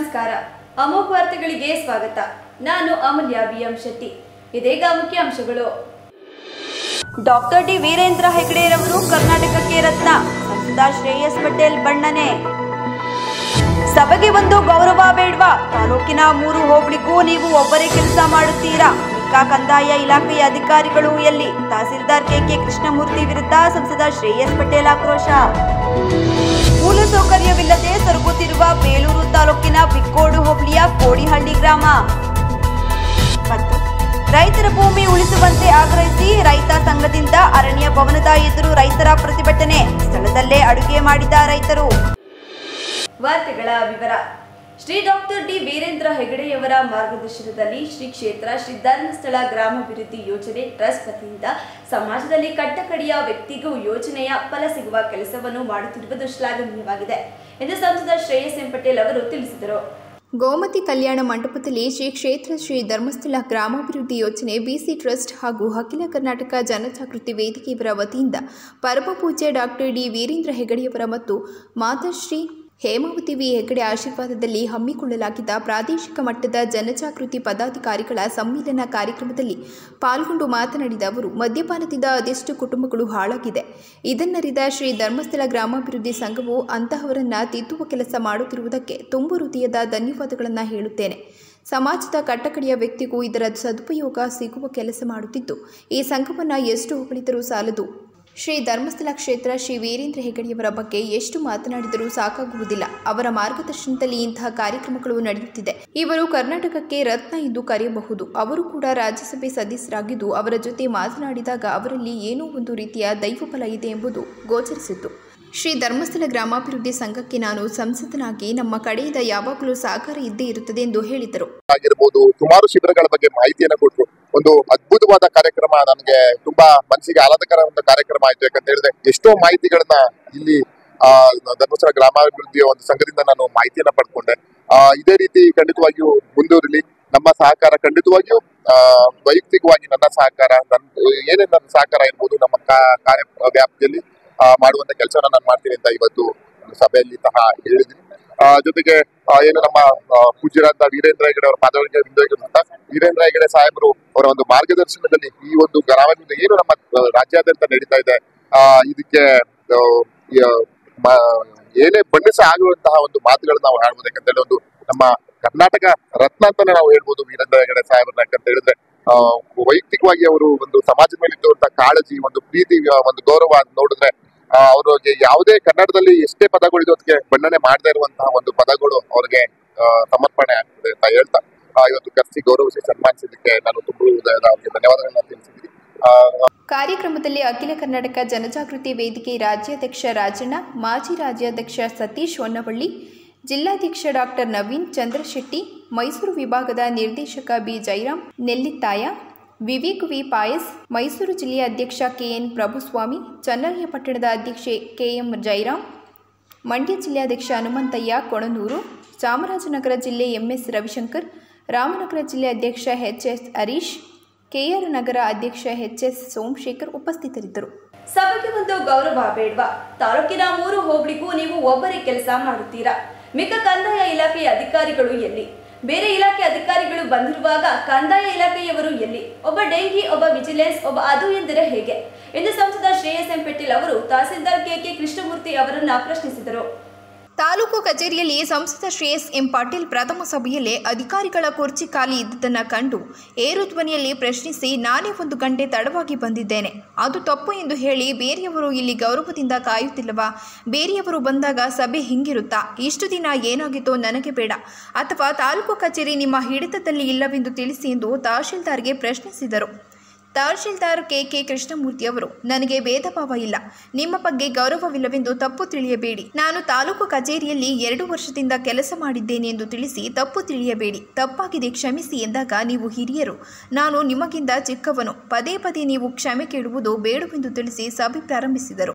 ನಮಸ್ಕಾರ. ಅಮೋಘ ವಾರ್ತೆಗಳಿಗೆ ಸ್ವಾಗತ. ನಾನು ಅಮೂಲ್ಯ ಬಿಎಂ ಶೆಟ್ಟಿ. ಇದೀಗ ಮುಖ್ಯಾಂಶಗಳು. ಡಾಕ್ಟರ್ ಡಿ ವೀರೇಂದ್ರ ಹೆಗ್ಡೆರವರು ಕರ್ನಾಟಕಕ್ಕೆ ರತ್ನ. ಸಂಸದ ಶ್ರೇಯಸ್ ಪಟೇಲ್ ಬಣ್ಣನೆ. ಸಭೆಗೆ ಒಂದು ಗೌರವ ಬೇಡ್ವಾ ತಾಲೂಕಿನ ಮೂರು ಹೋಬಳಿಗೂ ನೀವು ಒಬ್ಬರೇ ಕೆಲಸ ಮಾಡುತ್ತೀರಾ? ಮಿಕ್ಕ ಕಂದಾಯ ಇಲಾಖೆಯ ಅಧಿಕಾರಿಗಳು ಎಲ್ಲಿ? ತಹಸೀಲ್ದಾರ್ ಕೆಕೆ ಕೃಷ್ಣಮೂರ್ತಿ ವಿರುದ್ಧ ಸಂಸದ ಶ್ರೇಯಸ್ ಪಟೇಲ್ ಆಕ್ರೋಶ. ಮೂಲಸೌಕರ್ಯವಿಲ್ಲದೆ ಸರುಗುತ್ತಿರುವ ಬೇಲೂರು ತಾಲೂಕಿನ ಬಿಕ್ಕೋಡು ಹೋಬಳಿಯ ಕೋಡಿಹಳ್ಳಿ ಗ್ರಾಮ. ಮತ್ತು ರೈತರ ಭೂಮಿ ಉಳಿಸುವಂತೆ ಆಗ್ರಹಿಸಿ ರೈತ ಸಂಘದಿಂದ ಅರಣ್ಯ ಭವನದ ಎದುರು ರೈತರ ಪ್ರತಿಭಟನೆ ಸ್ಥಳದಲ್ಲೇ ಅಡುಗೆ ಮಾಡಿದ ರೈತರು. ವಾರ್ತೆಗಳ ವಿವರ. ಶ್ರೀ ಡಾಕ್ಟರ್ ಡಿ ವೀರೇಂದ್ರ ಹೆಗಡೆಯವರ ಮಾರ್ಗದರ್ಶನದಲ್ಲಿ ಶ್ರೀ ಕ್ಷೇತ್ರ, ಶ್ರೀ ಧರ್ಮಸ್ಥಳ ಗ್ರಾಮಾಭಿವೃದ್ಧಿ ಯೋಜನೆ ಟ್ರಸ್ಟ್ ವತಿಯಿಂದ ಸಮಾಜದಲ್ಲಿ ಕಟ್ಟಕಡೆಯ ವ್ಯಕ್ತಿಗೂ ಯೋಜನೆಯ ಫಲ ಸಿಗುವ ಕೆಲಸವನ್ನು ಮಾಡುತ್ತಿರುವುದು ಶ್ಲಾಘನೀಯವಾಗಿದೆ ಎಂದು ಸಂಸದ ಶ್ರೇಯಸ್ ಎಂ ಪಟೇಲ್ ಅವರು ತಿಳಿಸಿದರು. ಗೋಮತಿ ಕಲ್ಯಾಣ ಮಂಟಪದಲ್ಲಿ ಶ್ರೀ ಕ್ಷೇತ್ರ, ಶ್ರೀ ಧರ್ಮಸ್ಥಳ ಗ್ರಾಮಾಭಿವೃದ್ಧಿ ಯೋಜನೆ ಬಿಸಿ ಟ್ರಸ್ಟ್ ಹಾಗೂ ಅಖಿಲ ಕರ್ನಾಟಕ ಜನಜಾಗೃತಿ ವೇದಿಕೆಯವರ ವತಿಯಿಂದ ಪರಮಪೂಜೆ ಡಾಕ್ಟರ್ ಡಿ ವೀರೇಂದ್ರ ಹೆಗಡೆಯವರ ಮತ್ತು ಮಾತಾಶ್ರೀ ಹೇಮಾವತಿ ವಿ ಹೆಗಡೆ ಆಶೀರ್ವಾದದಲ್ಲಿ ಹಮ್ಮಿಕೊಳ್ಳಲಾಗಿದ್ದ ಪ್ರಾದೇಶಿಕ ಮಟ್ಟದ ಜನಜಾಗೃತಿ ಪದಾಧಿಕಾರಿಗಳ ಸಮ್ಮೇಳನ ಕಾರ್ಯಕ್ರಮದಲ್ಲಿ ಪಾಲ್ಗೊಂಡು ಮಾತನಾಡಿದ ಅವರು, ಮದ್ಯಪಾನದಿಂದ ಅದೆಷ್ಟು ಕುಟುಂಬಗಳು ಹಾಳಾಗಿದೆ. ಇದನ್ನರಿದ ಶ್ರೀ ಧರ್ಮಸ್ಥಳ ಗ್ರಾಮಾಭಿವೃದ್ಧಿ ಸಂಘವು ಅಂತಹವರನ್ನ ತಿದ್ದುವ ಕೆಲಸ ಮಾಡುತ್ತಿರುವುದಕ್ಕೆ ತುಂಬು ಹೃದಯದ ಧನ್ಯವಾದಗಳನ್ನು ಹೇಳುತ್ತೇನೆ. ಸಮಾಜದ ಕಟ್ಟಕಡೆಯ ವ್ಯಕ್ತಿಗೂ ಇದರ ಸದುಪಯೋಗ ಸಿಗುವ ಕೆಲಸ ಮಾಡುತ್ತಿದ್ದು, ಈ ಸಂಘವನ್ನು ಎಷ್ಟು ಹೊಗಳಿದರೂ ಸಾಲದು. ಶ್ರೀ ಧರ್ಮಸ್ಥಳ ಕ್ಷೇತ್ರ ಶ್ರೀ ವೀರೇಂದ್ರ ಹೆಗಡೆಯವರ ಬಗ್ಗೆ ಎಷ್ಟು ಮಾತನಾಡಿದರೂ ಸಾಕಾಗುವುದಿಲ್ಲ. ಅವರ ಮಾರ್ಗದರ್ಶನದಲ್ಲಿ ಇಂತಹ ಕಾರ್ಯಕ್ರಮಗಳು ನಡೆಯುತ್ತಿದೆ. ಇವರು ಕರ್ನಾಟಕಕ್ಕೆ ರತ್ನ ಎಂದು ಕರೆಯಬಹುದು. ಅವರು ಕೂಡ ರಾಜ್ಯಸಭೆ ಸದಸ್ಯರಾಗಿದ್ದು, ಅವರ ಜೊತೆ ಮಾತನಾಡಿದಾಗ ಅವರಲ್ಲಿ ಏನೋ ಒಂದು ರೀತಿಯ ದೈವಫಲ ಇದೆ ಎಂಬುದು ಗೋಚರಿಸಿತು ಶ್ರೀ ಧರ್ಮಸ್ಥಳ ಗ್ರಾಮಾಭಿವೃದ್ಧಿ ಸಂಘಕ್ಕೆ ನಾನು ಸಂಸದನಾಗಿ ನಮ್ಮ ಕಡೆಯಿಂದ ಯಾವಾಗಲೂ ಸಹಕಾರ ಇದ್ದೇ ಇರುತ್ತದೆ ಎಂದು ಹೇಳಿದರು. ಆಗಿರ್ಬೋದು, ಸುಮಾರು ಶಿಬಿರಗಳ ಬಗ್ಗೆ ಮಾಹಿತಿಯನ್ನು ಕೊಟ್ರು. ಒಂದು ಅದ್ಭುತವಾದ ಕಾರ್ಯಕ್ರಮ ನನಗೆ ತುಂಬಾ ಮನಸ್ಸಿಗೆ ಆಹ್ಲಾದಕರ ಒಂದು ಕಾರ್ಯಕ್ರಮ ಆಯ್ತು. ಯಾಕಂತ ಹೇಳಿದ್ರೆ ಎಷ್ಟೋ ಮಾಹಿತಿಗಳನ್ನ ಇಲ್ಲಿ, ಆ, ಧರ್ಮಸ್ಥಳ ಗ್ರಾಮಾಭಿವೃದ್ಧಿಯ ಒಂದು ಸಂಘದಿಂದ ನಾನು ಮಾಹಿತಿಯನ್ನ ಪಡ್ಕೊಂಡೆ. ಆ, ಇದೇ ರೀತಿ ಖಂಡಿತವಾಗಿಯೂ ಮುಂದುವರಿಲಿ. ನಮ್ಮ ಸಹಕಾರ ಖಂಡಿತವಾಗಿಯೂ ವೈಯಕ್ತಿಕವಾಗಿ ನನ್ನ ಸಹಕಾರ ನನ್ನ ಏನೇ ನನ್ನ ಸಹಕಾರ ಇರ್ಬೋದು ನಮ್ಮ ಕಾರ್ಯ ವ್ಯಾಪ್ತಿಯಲ್ಲಿ ಮಾಡುವಂತ ಕೆಲಸವನ್ನ ನಾನು ಮಾಡ್ತೀನಿ ಅಂತ ಇವತ್ತು ಸಭೆಯಲ್ಲಿ ಸಹ ಹೇಳಿದ್ದೀನಿ. ಜೊತೆಗೆ ಏನು ನಮ್ಮ ಪೂಜ್ಯರಾದ ವೀರೇಂದ್ರ ಹೆಗಡೆ ಅವರ ಪಾದಗಳಿಗೆ ವೀರೇಂದ್ರ ಹೆಗಡೆ ಸಾಹೇಬರು ಅವರ ಒಂದು ಮಾರ್ಗದರ್ಶನದಲ್ಲಿ ಈ ಒಂದು ಗ್ರಾಮದಿಂದ ಏನು ನಮ್ಮ ರಾಜ್ಯಾದ್ಯಂತ ನಡೀತಾ ಇದೆ. ಆ, ಇದಕ್ಕೆ ಏನೇ ಬಣ್ಣಿಸ ಆಗುವಂತಹ ಒಂದು ಮಾತುಗಳನ್ನ ನಾವು ಹೇಳ್ಬೋದು ಯಾಕಂತ ಒಂದು ನಮ್ಮ ಕರ್ನಾಟಕ ರತ್ನ ಅಂತಾನೆ ನಾವು ಹೇಳ್ಬೋದು ವೀರೇಂದ್ರ ಹೆಗಡೆ ಸಾಹೇಬ್ರನ್ನ ಯಾಕಂತ ಹೇಳಿದ್ರೆ ವೈಯಕ್ತಿಕವಾಗಿ ಅವರು ಒಂದು ಸಮಾಜದ ಮೇಲೆ ಕಾಳಜಿ, ಒಂದು ಪ್ರೀತಿ ಒಂದು ಗೌರವ ನೋಡಿದ್ರೆ ಆ, ಅವ್ರಿಗೆ ಯಾವುದೇ ಕನ್ನಡದಲ್ಲಿ ಎಷ್ಟೇ ಪದಗಳು ಅದಕ್ಕೆ ಬಣ್ಣನೆ ಮಾಡದೇ ಇರುವಂತಹ ಒಂದು ಪದಗಳು ಅವ್ರಿಗೆ ಸಮರ್ಪಣೆ ಆಗ್ತದೆ ಅಂತ ಹೇಳ್ತಾ. ಇವತ್ತು ಕರ್ಸಿ ಗೌರವಿಸಿ ಸನ್ಮಾನಿಸಿದ್ದಕ್ಕೆ ನಾನು ತುಂಬ ಹೃದಯದ ಅವ್ರಿಗೆ ಧನ್ಯವಾದಗಳನ್ನ ತಿಳಿಸಿದ್ದೀನಿ ಕಾರ್ಯಕ್ರಮದಲ್ಲಿ ಅಖಿಲ ಕರ್ನಾಟಕ ಜನಜಾಗೃತಿ ವೇದಿಕೆ ರಾಜ್ಯಾಧ್ಯಕ್ಷ ರಾಜಣ್ಣ ಮಾಜಿ ರಾಜ್ಯಾಧ್ಯಕ್ಷ ಸತೀಶ್ ಹೊನ್ನವಳ್ಳಿ ಜಿಲ್ಲಾಧ್ಯಕ್ಷ ಡಾಕ್ಟರ್ ನವೀನ್ ಚಂದ್ರಶೆಟ್ಟಿ ಮೈಸೂರು ವಿಭಾಗದ ನಿರ್ದೇಶಕ ಬಿ ಜೈರಾಮ್ ನೆಲ್ಲಿತ್ತಾಯ ವಿವೇಕ್ ವಿ. ಪಾಯಸ್, ಮೈಸೂರು ಜಿಲ್ಲೆಯ ಅಧ್ಯಕ್ಷ ಕೆಎನ್ ಪ್ರಭುಸ್ವಾಮಿ ಚನ್ನರಾಯಪಟ್ಟಣದ ಅಧ್ಯಕ್ಷೆ ಕೆಎಂ ಜೈರಾಮ್ ಮಂಡ್ಯ ಜಿಲ್ಲಾಧ್ಯಕ್ಷ ಹನುಮಂತಯ್ಯ ಕೊಣನೂರು, ಚಾಮರಾಜನಗರ ಜಿಲ್ಲೆ ಎಂಎಸ್ ರವಿಶಂಕರ್, ರಾಮನಗರ ಜಿಲ್ಲೆ ಅಧ್ಯಕ್ಷ H S Harish, KR Nagar ಅಧ್ಯಕ್ಷ ಎಚ್ ಎಸ್ ಸೋಮಶೇಖರ್ ಉಪಸ್ಥಿತರಿದ್ದರು. ಸಭೆಗೆ ಒಂದು ಗೌರವ ಬೇಡ್ವಾ? ತಾಲೂಕಿನ ಮೂರು ಹೋಬಳಿಗೂ ನೀವು ಒಬ್ಬರೇ ಕೆಲಸ ಮಾಡುತ್ತೀರಾ? ಮಿಕ್ಕ ಕಂದಾಯ ಇಲಾಖೆಯ ಅಧಿಕಾರಿಗಳು ಎಲ್ಲಿ? ಬೇರೆ ಇಲಾಖೆ ಅಧಿಕಾರಿಗಳು ಬಂದಿರುವಾಗ ಕಂದಾಯ ಇಲಾಖೆಯವರು ಎಲ್ಲಿ? ಒಬ್ಬ ಡೆಂಗಿ, ಒಬ್ಬ ವಿಜಿಲೆನ್ಸ್, ಒಬ್ಬ ಅದು ಎಂದರೆ ಹೇಗೆ? ಎಂದು ಸಂಸದ ಶ್ರೇಯಸ್ ಎಂ ಪಟೇಲ್ ಅವರು ತಹಸೀಲ್ದಾರ್ ಕೆ ಕೃಷ್ಣಮೂರ್ತಿ ಅವರನ್ನ ಪ್ರಶ್ನಿಸಿದರು. ತಾಲೂಕು ಕಚೇರಿಯಲ್ಲಿ ಸಂಸದ ಶ್ರೇಯಸ್ ಎಂ ಪಾಟೀಲ್ ಪ್ರಥಮ ಸಭೆಯಲ್ಲೇ ಅಧಿಕಾರಿಗಳ ಕುರ್ಚಿ ಖಾಲಿ ಇದ್ದುದನ್ನು ಕಂಡು ಏರು ಧ್ವನಿಯಲ್ಲಿ ಪ್ರಶ್ನಿಸಿ, ನಾನೇ ಒಂದು ಗಂಟೆ ತಡವಾಗಿ ಬಂದಿದ್ದೇನೆ. ಅದು ತಪ್ಪು ಎಂದು ಹೇಳಿ ಬೇರೆಯವರು ಇಲ್ಲಿ ಗೌರವದಿಂದ ಕಾಯುತ್ತಿಲ್ಲವಾ? ಬೇರೆಯವರು ಬಂದಾಗ ಸಭೆ ಹಿಂಗಿರುತ್ತಾ? ಇಷ್ಟು ದಿನ ಏನಾಗಿತ್ತೋ ನನಗೆ ಬೇಡ. ಅಥವಾ ತಾಲೂಕು ಕಚೇರಿ ನಿಮ್ಮ ಹಿಡಿತದಲ್ಲಿ ಇಲ್ಲವೆಂದು ತಿಳಿಸಿ ಎಂದು ತಹಶೀಲ್ದಾರ್ಗೆ ಪ್ರಶ್ನಿಸಿದರು. ತಹಶೀಲ್ದಾರ್ ಕೆ ಕೆ ಕೃಷ್ಣಮೂರ್ತಿ ಅವರು ನನಗೆ ಭೇದ ಭಾವ ಇಲ್ಲ. ನಿಮ್ಮ ಬಗ್ಗೆ ಗೌರವವಿಲ್ಲವೆಂದು ತಪ್ಪು ತಿಳಿಯಬೇಡಿ. ನಾನು ತಾಲೂಕು ಕಚೇರಿಯಲ್ಲಿ ಎರಡು ವರ್ಷದಿಂದ ಕೆಲಸ ಮಾಡಿದ್ದೇನೆ ಎಂದು ತಿಳಿಸಿ ತಪ್ಪು ತಿಳಿಯಬೇಡಿ. ತಪ್ಪಾಗಿದೆ ಕ್ಷಮಿಸಿ ಎಂದಾಗ ನೀವು ಹಿರಿಯರು. ನಾನು ನಿಮಗಿಂತ ಚಿಕ್ಕವನು. ಪದೇ ಪದೇ ನೀವು ಕ್ಷಮೆ ಕೇಳುವುದು ಬೇಡವೆಂದು ತಿಳಿಸಿ ಸಭೆ ಪ್ರಾರಂಭಿಸಿದರು.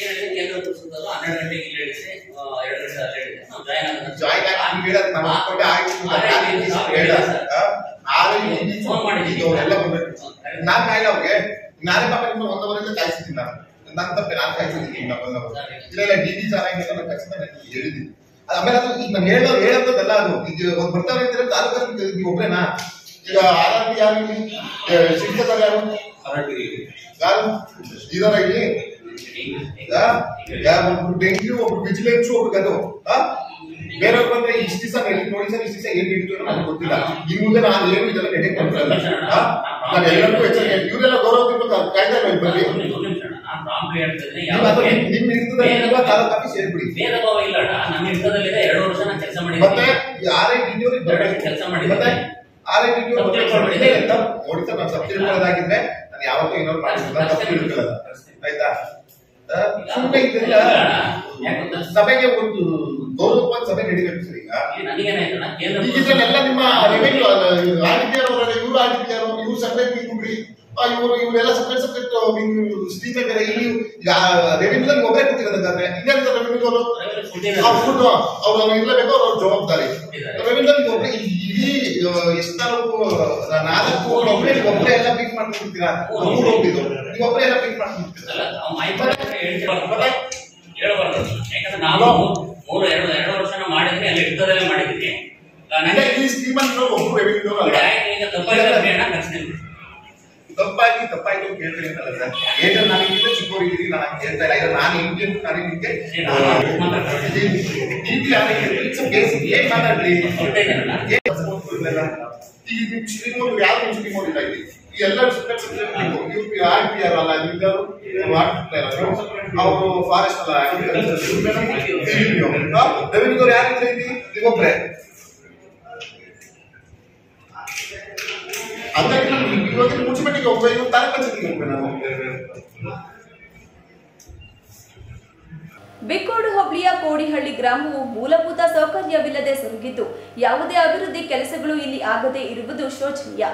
ಹನ್ನೆರಡು ಗಂಟೆಗೆ ಇಲ್ಲಿ ಹೇಳಿದೆ ಆ, ಎರಡು ಗಂಟೆ ಹೇಳಿದೆ ನಾವು ಹಾಕೊಂಡೆ ಆಯ್ತು ನಾನು ಇಲ್ಲಿ ಇಲ್ಲಿ ಫೋನ್ ಮಾಡಿದ್ದೀನಿ. ಅವರೆಲ್ಲ ಬಂದ್ಬಿಟ್ಟು ನಾನು ಕಾಯಿಲ್ಲ ಅವ್ರಿಗೆ ನಾನೇ ಪಾಪ ನಿಮ್ಮ ಒಂದು ಅವರಿಂದ ಕಾಯಿಸ್ತೀನಿ ನಾನು. ನಾನು ಕಾಯ್ತಿದ್ದೀನಿ ಈಗ ಬಂದವರು. ಇಲ್ಲ ಇಲ್ಲ ಡಿ ಡಿ ಚೆನ್ನಾಗಿಲ್ಲ ನಾನು ಖಚಿತ ನಾನು ಹೇಳಿದ್ದೀನಿ ಅದು ಆಮೇಲೆ ಅದು ಈಗ ನಾನು ಹೇಳೋದಲ್ಲ ಅದು. ಈಗ ಒಂದು ಬರ್ತಾರೆ ಅಂದ್ರೆ ತಾಲೂಕಲ್ಲಿ ನೀವು ಒಬ್ಬರೇನಾ ಈಗ ಆರ್ ಯಾರು ಇಲ್ಲಿ? ಶಿಕ್ಷಕರು ಯಾರು? ಯಾರು? ಇದಾರ ಇಲ್ಲಿ? ಈಗ ಯಾರು? ಒಬ್ರು ಒಬ್ರು ವಿಜಿಲೆನ್ಸ್ ಒಬ್ರು ಗದು ಬೇರೆಯವ್ರು ಬಂದ್ರೆ ಇಷ್ಟು ದಿವಸ ನೋಡಿ ಸರ್ ಇಷ್ಟು ದಿವಸ ಏನ್ ಅಂತ ನನಗೆ ಗೊತ್ತಿಲ್ಲ. ಈ ಮುಂದೆ ನಾನು ಏನು ಇದೆಲ್ಲ ನೆಟ್ಟೆ ಕೊಡ್ತಲ್ಲ ನಾನು ಎಲ್ಲರಿಗೂ ಎಚ್ಚರಿಕೆ ಇವರೆಲ್ಲ ಗೌರವ ಕಾಯ್ದೆ ಮೇಲೆ ಬರ್ಲಿ ನಾನು ಪ್ರಾಂಪ್ಲಿ ಹೇಳ್ತಿದ್ದೀನಿ ನೀವು ಅದು ನಿಮ್- ನಿಮ್ ಹಿಡಿತದಲ್ಲಿ ತಾಲೂಕು ಆಫೀಸ್ ಹೇಳ್ಬಿಡಿ. ಭೇದ ಭಾವ ಇಲ್ಲ ಅಣ್ಣ ನಮ್ಮ ಹಿಡಿತದಲ್ಲಿದೆ ಎರಡು ವರ್ಷ ನಾನು ಕೆಲಸ ಮತ್ತೆ ಮಾಡಿದ್ದೀನಿ ಆರ್ ಐ ಡಿ ಎರಡು ಕೆಲಸ ಮಾಡಿ ಮತ್ತೆ ಆರ್ ಐ ಡಿ. ನೋಡಿ ಸರ್ ನಾನು ತಪ್ಪು ತಿಳ್ಕೊಳ್ಳೋದಾಗಿದ್ರೆ ನಾನು ಯಾವತ್ತೂ ಏನಾದ್ರು ಮಾಡಿಲ್ಲ ತಪ್ಪು ಆಯ್ತಾ? ಇದೆಲ್ಲ ಸಭೆಗೆ ಒಂದು ಗೌರವವಾದ ಸಭೆ ನಡೀಬೇಕು ಸರ್ ಈಗ. ಇಲ್ಲಿ ಈಗ ಇದ್ರಲ್ಲೆಲ್ಲ ನಿಮ್ಮ ರೆವೆನ್ಯೂ ಆದಿತ್ಯರು ಇವರು ಆದಿತ್ಯರು ಇವ್ರು ಸಪ್ರೇಟ್ ಬಿಡಿ ಇವರು ಇವರೆಲ್ಲ ಸಪ್ರೇಟ್ ಸಪ್ರೇಟ್ ಸ್ಪೀಕರ್ ಬೇರೆ ಇಲ್ಲಿ ಈಗ ರೆವೆನ್ಯೂ ಒಬ್ಬರೇ ಕೂತಿರೋದಂದ್ರೆ ಇನ್ನೇನು ರೆವೆನ್ಯೂ ಅವರು ಅವ್ರು ಫುಡ್ ಅವ್ರು ಇರ್ಲೇಬೇಕು ಅವ್ರ ಜವಾಬ್ದಾರಿ. ರೆವೆನ್ಯೂ ಒಬ್ಬರೇ ಇಡೀ ಎಷ್ಟು ತಾಲೂಕು ನಾಲ್ಕು ಒಬ್ಬರೇ ಒಬ್ಬರೇ ಎಲ್ಲ ಪಿಕ್ ಮಾಡ್ಕೊಂಡಿರ್ತೀರಾ ಮೂರು ಹೋಗಿದ್ದು ನೀವು ಒಬ್ಬರೇ ಎಲ್ಲ ಪಿಕ್ ಮಾಡ್ಕೊಂಡಿರ್ತೀರಾ ಅಲ್ಲ, ಅವ್ನು ಮಾಹಿತಿ ಹೇಳ್ತಿರ್ಬಾರ್ದು. ಹೇಳ್ಬಾರ್ದು. ಯಾಕಂದ್ರೆ ನಾವು ಮೂರು ಎರಡು ಎರಡು ವರ್ಷ ಮಾಡಿದ್ರೆ ಅಲ್ಲಿ ಇರ್ತದಲ್ಲೇ ಮಾಡಿದ್ರಿ ನನಗೆ ಈ ಒಬ್ಬರು ರೆವೆನ್ಯೂ ಅಲ್ಲ ಆಯ್ತು, ಈಗ ತಪ್ಪಾಗಿ ತಪ್ಪಾಗಿ ತಪ್ಪಾಗಿ ಅಂತ ಅಂತಲ್ಲ ಸರ್. ಏಕೆ ನನಗಿಂತ ಚಿಕ್ಕವರಿದ್ದೀರಿ ನಾನು ಕೇಳ್ತಾ ಇಲ್ಲ. ಈಗ ನಾನು ಹೆಂಗೆ ನಾನು ನಿಮಗೆ ನೀತಿ ಆರೋಗ್ಯ ಏನ್ ಮಾತಾಡ್ಲಿ. ಏನ್ ಇಲ್ಲಿ ಈ ಎಲ್ಲ ಬಿಕ್ಕೋಡು ಹೋಬಳಿಯ ಕೋಡಿಹಳ್ಳಿ ಗ್ರಾಮವು ಮೂಲಭೂತ ಸೌಕರ್ಯವಿಲ್ಲದೆ ಸರುಗಿದ್ದು, ಯಾವುದೇ ಅಭಿವೃದ್ಧಿ ಕೆಲಸಗಳು ಇಲ್ಲಿ ಆಗದೇ ಇರುವುದು ಶೋಚನೀಯ.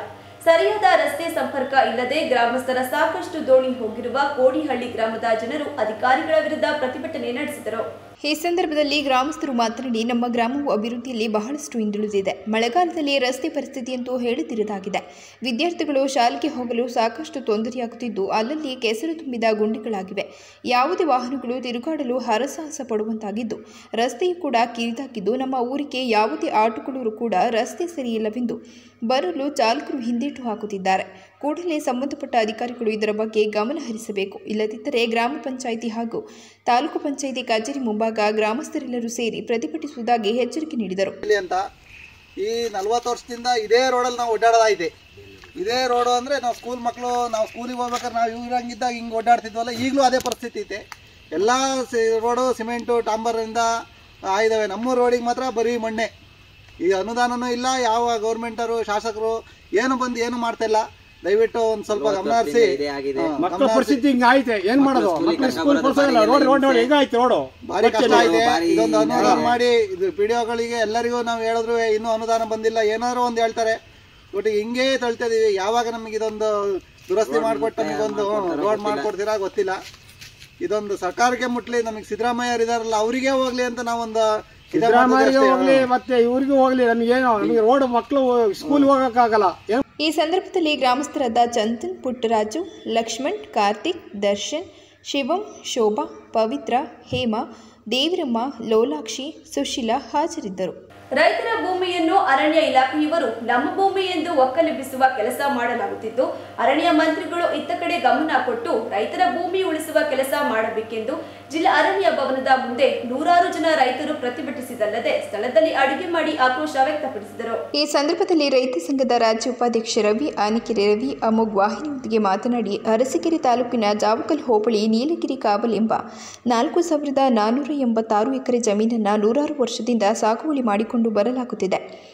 ಸರಿಯಾದ ರಸ್ತೆ ಸಂಪರ್ಕ ಇಲ್ಲದೆ ಗ್ರಾಮಸ್ಥರ ಸಾಕಷ್ಟು ದೋಣಿ ಹೋಗಿರುವ ಕೋಡಿಹಳ್ಳಿ ಗ್ರಾಮದ ಜನರು ಅಧಿಕಾರಿಗಳ ವಿರುದ್ಧ ಪ್ರತಿಭಟನೆ ನಡೆಸಿದರು. ಈ ಸಂದರ್ಭದಲ್ಲಿ ಗ್ರಾಮಸ್ಥರು ಮಾತನಾಡಿ, ನಮ್ಮ ಗ್ರಾಮವು ಅಭಿವೃದ್ಧಿಯಲ್ಲಿ ಬಹಳಷ್ಟು ಹಿಂದುಳಿದಿದೆ. ಮಳೆಗಾಲದಲ್ಲಿ ರಸ್ತೆ ಪರಿಸ್ಥಿತಿಯಂತೂ ಹೇಳುತ್ತಿರದಾಗಿದೆ ವಿದ್ಯಾರ್ಥಿಗಳು ಶಾಲೆಗೆ ಹೋಗಲು ಸಾಕಷ್ಟು ತೊಂದರೆಯಾಗುತ್ತಿದ್ದು, ಅಲ್ಲಲ್ಲಿ ಕೆಸರು ತುಂಬಿದ ಗುಂಡಿಗಳಾಗಿವೆ. ಯಾವುದೇ ವಾಹನಗಳು ತಿರುಗಾಡಲು ಹರಸಾಹಸ ಪಡುವಂತಾಗಿದ್ದು, ರಸ್ತೆಯು ಕೂಡ ಕಿರಿದಾಗಿದ್ದು, ನಮ್ಮ ಊರಿಗೆ ಯಾವುದೇ ಆಟೋಗಳು ಕೂಡ ರಸ್ತೆ ಸರಿಯಿಲ್ಲವೆಂದು ಬರಲು ಚಾಲಕರು ಹಿಂದಿಟ್ಟು ಹಾಕುತ್ತಿದ್ದಾರೆ. ಕೂಡಲೇ ಸಂಬಂಧಪಟ್ಟ ಅಧಿಕಾರಿಗಳು ಇದರ ಬಗ್ಗೆ ಗಮನ ಹರಿಸಬೇಕು. ಇಲ್ಲದಿದ್ದರೆ ಗ್ರಾಮ ಪಂಚಾಯಿತಿ ಹಾಗೂ ತಾಲೂಕು ಪಂಚಾಯಿತಿ ಕಚೇರಿ ಮುಂಭಾಗ ಗ್ರಾಮಸ್ಥರೆಲ್ಲರೂ ಸೇರಿ ಪ್ರತಿಭಟಿಸುವುದಾಗಿ ಎಚ್ಚರಿಕೆ ನೀಡಿದರು. ಅಂತ ಈ ನಲ್ವತ್ತು ವರ್ಷದಿಂದ ಇದೇ ರೋಡಲ್ಲಿ ನಾವು ಓಡಾಡೋದಾಗಿದೆ ಇದೇ ರೋಡು ಅಂದರೆ ನಾವು ಸ್ಕೂಲ್ ಮಕ್ಕಳು ನಾವು ಸ್ಕೂಲಿಗೆ ಹೋಗ್ಬೇಕಾದ್ರೆ ನಾವು ಇವ್ರಂಗಿದ್ದಾಗ ಹಿಂಗೆ ಓಡಾಡ್ತಿದ್ವಲ್ಲ, ಈಗಲೂ ಅದೇ ಪರಿಸ್ಥಿತಿ ಐತೆ. ಎಲ್ಲ ರೋಡು, ಸಿಮೆಂಟು ಟಾಂಬರಿಂದ ಆಗಿದ್ದಾವೆ ನಮ್ಮ ರೋಡಿಗೆ ಮಾತ್ರ ಬರೀ ಮಣ್ಣೆ. ಈ ಅನುದಾನನೂ ಇಲ್ಲ ಯಾವ ಗೌರ್ಮೆಂಟರು ಶಾಸಕರು ಏನು ಬಂದು ಏನು ಮಾಡ್ತಾ ಇಲ್ಲ. ದಯವಿಟ್ಟು ಒಂದು ಸ್ವಲ್ಪ ಗಮನ ಹರಿಸಿ. ಮಕ್ಕಳ ಪರಿಸ್ಥಿತಿ ಹಿಂಗ ಆಯ್ತೆ ಏನ್ ಮಾಡೋದು? ಮಕ್ಕಳು ಸ್ಕೂಲ್ ನೋಡಿ ಹೆಂಗಾಯ್ತು ಭಾರಿ ಕಷ್ಟ ಇದೆ ಇದೊಂದು ಅನುದಾನ ಮಾಡಿ ಇದು ಪಿಡಿಒಗಳಿಗೆ ಎಲ್ಲರಿಗೂ ನಾವು ಹೇಳಿದ್ರು ಇನ್ನೂ ಅನುದಾನ ಬಂದಿಲ್ಲ ಏನಾದ್ರು ಒಂದ್ ಹೇಳ್ತಾರೆ. ಒಟ್ಟು ಹಿಂಗೇ ತಳ್ತಾ ಇದೀವಿ. ಯಾವಾಗ ನಮಗೆ ಇದೊಂದು ದುರಸ್ತಿ ಮಾಡ್ಕೊಟ್ಟು ನಮಗೊಂದು ರೋಡ್ ಮಾಡ್ಕೊಡ್ತೀರಾ ಗೊತ್ತಿಲ್ಲ. ಇದೊಂದು ಸರ್ಕಾರಕ್ಕೆ ಮುಟ್ಲಿ ನಮಗೆ ಸಿದ್ದರಾಮಯ್ಯ ಇದಾರಲ್ಲ ಅವರಿಗೆ ಹೋಗ್ಲಿ ಅಂತ ನಾವೊಂದು ಹೋಗ್ಲಿ ಮತ್ತೆ ಇವ್ರಿಗೂ ಹೋಗ್ಲಿ ನಮಗೇನು ನಮಗೆ ರೋಡ್ ಮಕ್ಕಳು ಸ್ಕೂಲ್ ಹೋಗಕ್ಕಾಗಲ್ಲ. ಈ ಸಂದರ್ಭದಲ್ಲಿ ಗ್ರಾಮಸ್ಥರಾದ ಚಂದನ್ ಪುಟ್ಟರಾಜು ಲಕ್ಷ್ಮಣ್ ಕಾರ್ತಿಕ್ ದರ್ಶನ್ ಶಿವಂ ಶೋಭಾ ಪವಿತ್ರ ಹೇಮಾ ದೇವಿರಮ್ಮ ಲೋಲಾಕ್ಷಿ ಸುಶೀಲಾ ಹಾಜರಿದ್ದರು. ರೈತರ ಭೂಮಿಯನ್ನು ಅರಣ್ಯ ಇಲಾಖೆಯವರು ನಮ್ಮ ಭೂಮಿ ಎಂದು ಒಕ್ಕಲೆಬ್ಬಿಸುವ ಕೆಲಸ ಮಾಡಲಾಗುತ್ತಿದ್ದು, ಅರಣ್ಯ ಮಂತ್ರಿಗಳು ಇತ್ತ ಕಡೆ ಗಮನ ಕೊಟ್ಟು ರೈತರ ಭೂಮಿ ಉಳಿಸುವ ಕೆಲಸ ಮಾಡಬೇಕೆಂದು ಜಿಲ್ಲಾ ಅರಣ್ಯ ಭವನದ ಮುಂದೆ ನೂರಾರು ಜನ ರೈತರು ಪ್ರತಿಭಟಿಸಿದಲ್ಲದೆ ಸ್ಥಳದಲ್ಲಿ ಅಡುಗೆ ಮಾಡಿ ಆಕ್ರೋಶ ವ್ಯಕ್ತಪಡಿಸಿದರು. ಈ ಸಂದರ್ಭದಲ್ಲಿ ರೈತ ಸಂಘದ ರಾಜ್ಯ ಉಪಾಧ್ಯಕ್ಷ ರವಿ, ಆನಿಕೆರೆ ರವಿ ಅಮೋಗ್ ವಾಹಿನಿಯೊಂದಿಗೆ ಮಾತನಾಡಿ, ಅರಸಿಕೆರೆ ತಾಲೂಕಿನ ಜಾವಕಲ್ ಹೋಬಳಿ ನೀಲಗಿರಿ ಕಾವಲ್ ಎಂಬ ನಾಲ್ಕು ಸಾವಿರದ ನಾನೂರ ಎಂಬತ್ತಾರು ಎಕರೆ ಜಮೀನನ್ನು ನೂರಾರು ವರ್ಷದಿಂದ ಸಾಗುವಳಿ ಮಾಡಿಕೊಂಡು ಬರಲಾಗುತ್ತಿದೆ.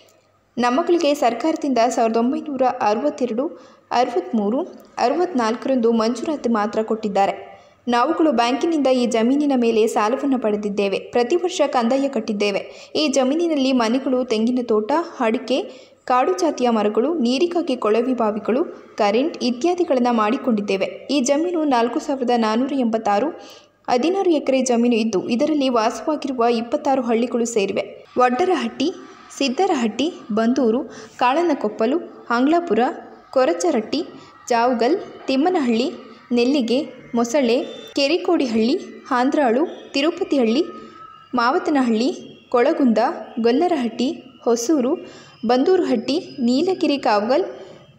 ನಮ್ಮಗಳಿಗೆ ಸರ್ಕಾರದಿಂದ ಸಾವಿರದ ಒಂಬೈನೂರ ಅರವತ್ತೆರಡು ಅರವತ್ತ್ಮೂರು ಅರವತ್ತ್ನಾಲ್ಕರಂದು ಮಂಜೂರಾತಿ ಮಾತ್ರ ಕೊಟ್ಟಿದ್ದಾರೆ. ನಾವುಗಳು ಬ್ಯಾಂಕಿನಿಂದ ಈ ಜಮೀನಿನ ಮೇಲೆ ಸಾಲವನ್ನು ಪಡೆದಿದ್ದೇವೆ. ಪ್ರತಿ ವರ್ಷ ಕಂದಾಯ ಕಟ್ಟಿದ್ದೇವೆ. ಈ ಜಮೀನಿನಲ್ಲಿ ಮನೆಗಳು, ತೆಂಗಿನ ತೋಟ, ಅಡಿಕೆ, ಕಾಡು ಜಾತಿಯ ಮರಗಳು, ನೀರಿಗಾಗಿ ಕೊಳವೆ ಬಾವಿಗಳು, ಕರೆಂಟ್ ಇತ್ಯಾದಿಗಳನ್ನು ಮಾಡಿಕೊಂಡಿದ್ದೇವೆ. ಈ ಜಮೀನು ನಾಲ್ಕು ಸಾವಿರದ ನಾನ್ನೂರ ಎಂಬತ್ತಾರು, ಹದಿನಾರು ಎಕರೆ ಜಮೀನು ಇದ್ದು, ಇದರಲ್ಲಿ ವಾಸವಾಗಿರುವ ಇಪ್ಪತ್ತಾರು ಹಳ್ಳಿಗಳು ಸೇರಿವೆ. ವಡ್ಡರಹಟ್ಟಿ, ಸಿದ್ದರಹಟ್ಟಿ, ಬಂದೂರು, ಕಾಳನಕೊಪ್ಪಲು, ಆಂಗ್ಲಾಪುರ, ಕೊರಚರಟ್ಟಿ, ಜಾವುಗಲ್, ತಿಮ್ಮನಹಳ್ಳಿ, ನೆಲ್ಲಿಗೆ, ಮೊಸಳೆ, ಕೆರಿಕೋಡಿಹಳ್ಳಿ ಹಾಂದ್ರಾಳು ತಿರುಪತಿಹಳ್ಳಿ, ಮಾವತನಹಳ್ಳಿ, ಕೊಳಗುಂದ ಗೊಲ್ಲರಹಟ್ಟಿ ಹೊಸೂರು, ಬಂದೂರುಹಟ್ಟಿ, ನೀಲಗಿರಿ, ಕಾವಗಲ್